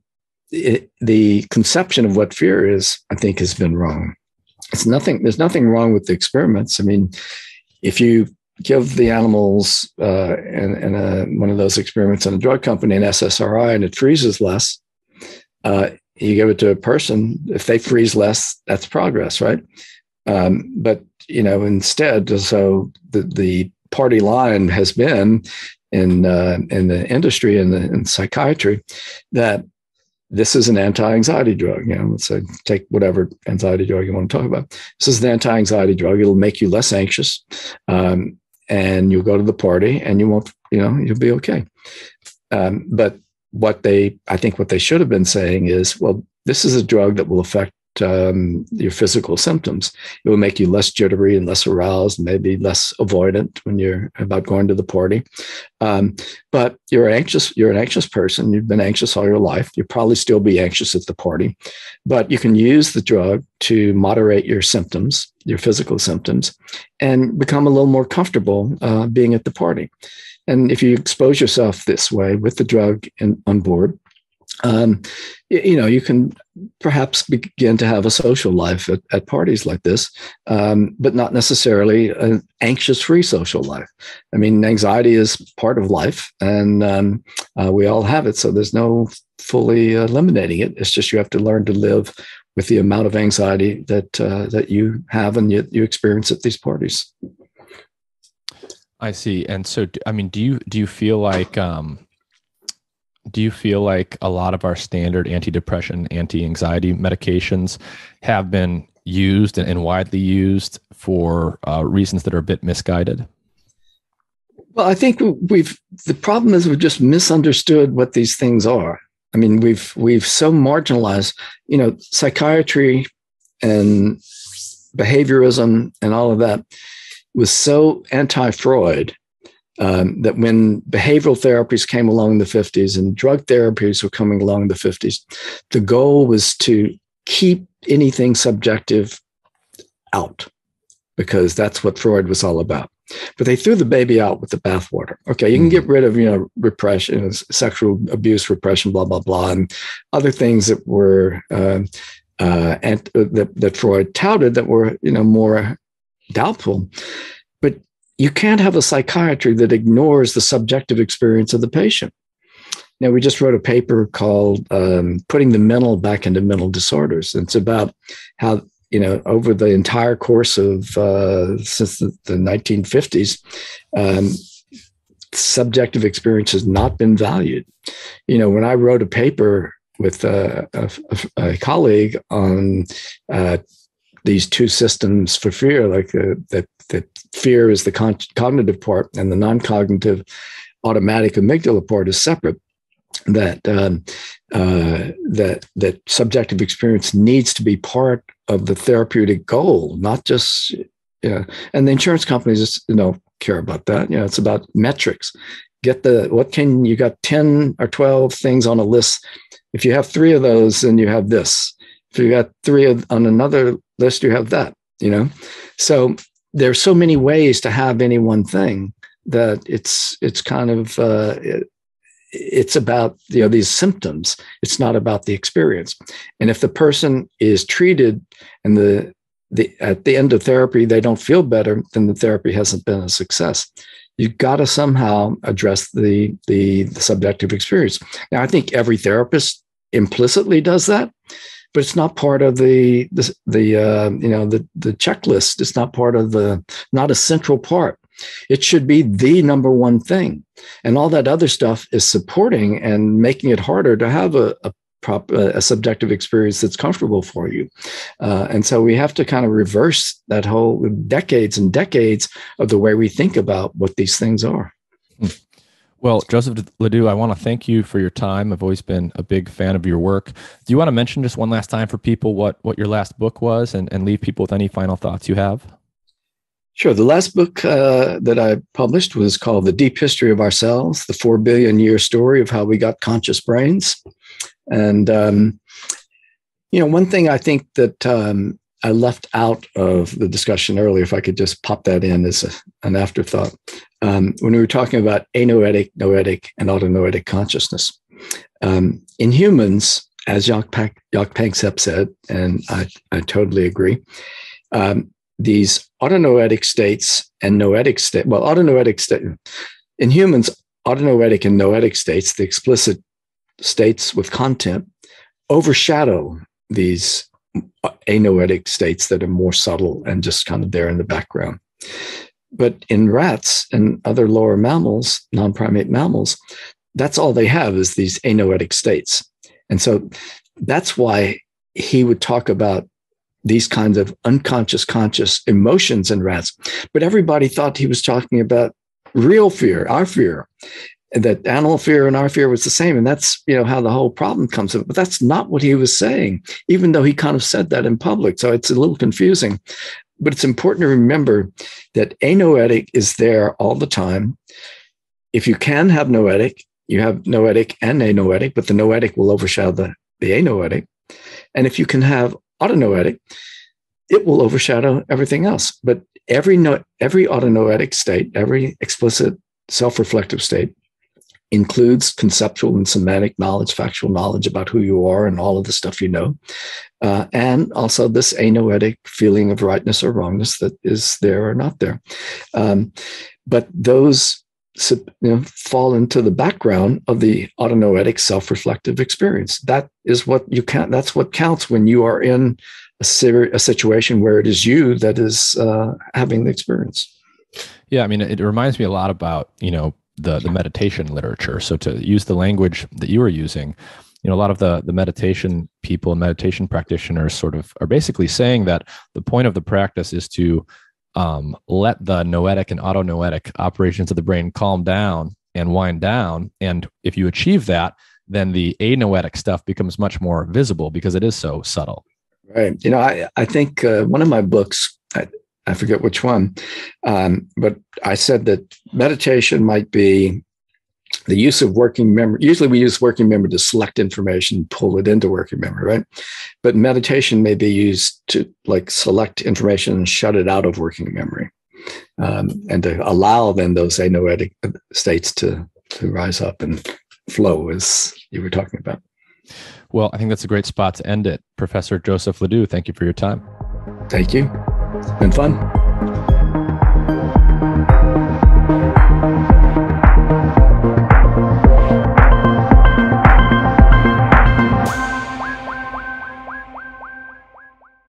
it, the conception of what fear is, I think, has been wrong it's nothing there's nothing wrong with the experiments. I mean if you give the animals uh, in, in a, one of those experiments in a drug company an ssri and it freezes less uh, you give it to a person if they freeze less that's progress right? Um, but you know instead so the, the party line has been in uh, in the industry and in, in psychiatry that this is an anti-anxiety drug. You know, let's say take whatever anxiety drug you want to talk about. This is an anti-anxiety drug. It'll make you less anxious, um, and you'll go to the party, and you won't. You know, you'll be okay. Um, but what they, I think, what they should have been saying is, well, this is a drug that will affect um, your physical symptoms. It will make you less jittery and less aroused, maybe less avoidant when you're about going to the party. Um, but you're anxious. You're an anxious person. You've been anxious all your life. You'll probably still be anxious at the party, but you can use the drug to moderate your symptoms, your physical symptoms, and become a little more comfortable uh, being at the party. And if you expose yourself this way with the drug in, on board, um, you know, you can perhaps begin to have a social life at, at parties like this, um, but not necessarily an anxious-free social life. I mean, anxiety is part of life, and um, uh, we all have it. So there's no fully eliminating it. It's just you have to learn to live with the amount of anxiety that uh, that you have and you, you experience at these parties. I see. And so, I mean, do you do you feel like um, do you feel like a lot of our standard antidepressant, anti-anxiety medications have been used and, widely used for uh, reasons that are a bit misguided? Well, I think we've the problem is we've just misunderstood what these things are. I mean, we've we've so marginalized, you know, psychiatry and behaviorism and all of that was so anti-Freud um, that when behavioral therapies came along in the 50s and drug therapies were coming along in the 50s, the goal was to keep anything subjective out because that's what Freud was all about. But they threw the baby out with the bathwater. Okay, you can get mm-hmm. rid of, you know, repression, sexual abuse, repression, blah, blah, blah, and other things that were, uh, uh, and uh, that, that Freud touted that were, you know, more doubtful you can't have a psychiatry that ignores the subjective experience of the patient. Now, we just wrote a paper called um, Putting the Mental Back into Mental Disorders. It's about how, you know, over the entire course of uh, since the, the 1950s, um, subjective experience has not been valued. You know, when I wrote a paper with uh, a, a, a, colleague on uh, these two systems for fear, like uh, that that fear is the con- cognitive part and the non-cognitive automatic amygdala part is separate. That um, uh, that that subjective experience needs to be part of the therapeutic goal, not just know. And the insurance companies, just, you know, care about that. You know, it's about metrics. get the what can you got 10 or 12 things on a list if you have three of those then you have this if you got three of, on another list you have that you know so there's so many ways to have any one thing that it's it's kind of uh, it, it's about you know these symptoms. It's not about the experience. And if the person is treated and the the at the end of therapy they don't feel better then the therapy hasn't been a success. You've got to somehow address the, the the subjective experience. Now i think every therapist implicitly does that but it's not part of the the, the uh, you know the the checklist it's not part of the not a central part it should be the number one thing. And all that other stuff is supporting and making it harder to have a, a prop, a subjective experience that's comfortable for you. Uh, and so we have to kind of reverse that whole decades and decades of the way we think about what these things are. Well, Joseph LeDoux, I want to thank you for your time. I've always been a big fan of your work. Do you want to mention just one last time for people what, what your last book was and, and leave people with any final thoughts you have? Sure. The last book uh, that I published was called The Deep History of Ourselves, the four billion year story of how we got conscious brains. And, um, you know, one thing I think that um, I left out of the discussion earlier, if I could just pop that in as a, an afterthought, um, when we were talking about anoetic, noetic, and autonoetic consciousness. Um, in humans, as Jaak, Pack, Panksepp said, and I, I totally agree, um, these autonoetic states and noetic state. Well, autonoetic state in humans, autonoetic and noetic states, the explicit states with content, overshadow these anoetic states that are more subtle and just kind of there in the background. But in rats and other lower mammals, non primate mammals, that's all they have is these anoetic states. And so that's why he would talk about these kinds of unconscious conscious emotions in rats. But everybody thought he was talking about real fear our fear that animal fear and our fear was the same. And that's you know how the whole problem comes up but that's not what he was saying even though he kind of said that in public. So it's a little confusing but it's important to remember that anoetic is there all the time if you can have noetic you have noetic and anoetic but the noetic will overshadow the, the anoetic and if you can have autonoetic, it will overshadow everything else. But every no, every autonoetic state, every explicit self-reflective state includes conceptual and semantic knowledge, factual knowledge about who you are and all of the stuff you know, uh, and also this anoetic feeling of rightness or wrongness that is there or not there. Um, but those you know, fall into the background of the autonoetic self-reflective experience. That is what you count. That's what counts when you are in a, ser- a situation where it is you that is uh, having the experience. Yeah, I mean, it reminds me a lot about you know the the meditation literature. So to use the language that you were using, you know, a lot of the the meditation people and meditation practitioners sort of are basically saying that the point of the practice is to um, let the noetic and autonoetic operations of the brain calm down and wind down. And if you achieve that, then the anoetic stuff becomes much more visible because it is so subtle. Right. You know, I, I think uh, one of my books, I, I forget which one, um, but I said that meditation might be the use of working memory. Usually we use working memory to select information, pull it into working memory, right? But meditation may be used to like select information and shut it out of working memory. Um, and to allow then those anoetic states to, to rise up and flow as you were talking about. Well, I think that's a great spot to end it. Professor Joseph LeDoux, thank you for your time. Thank you. Been fun.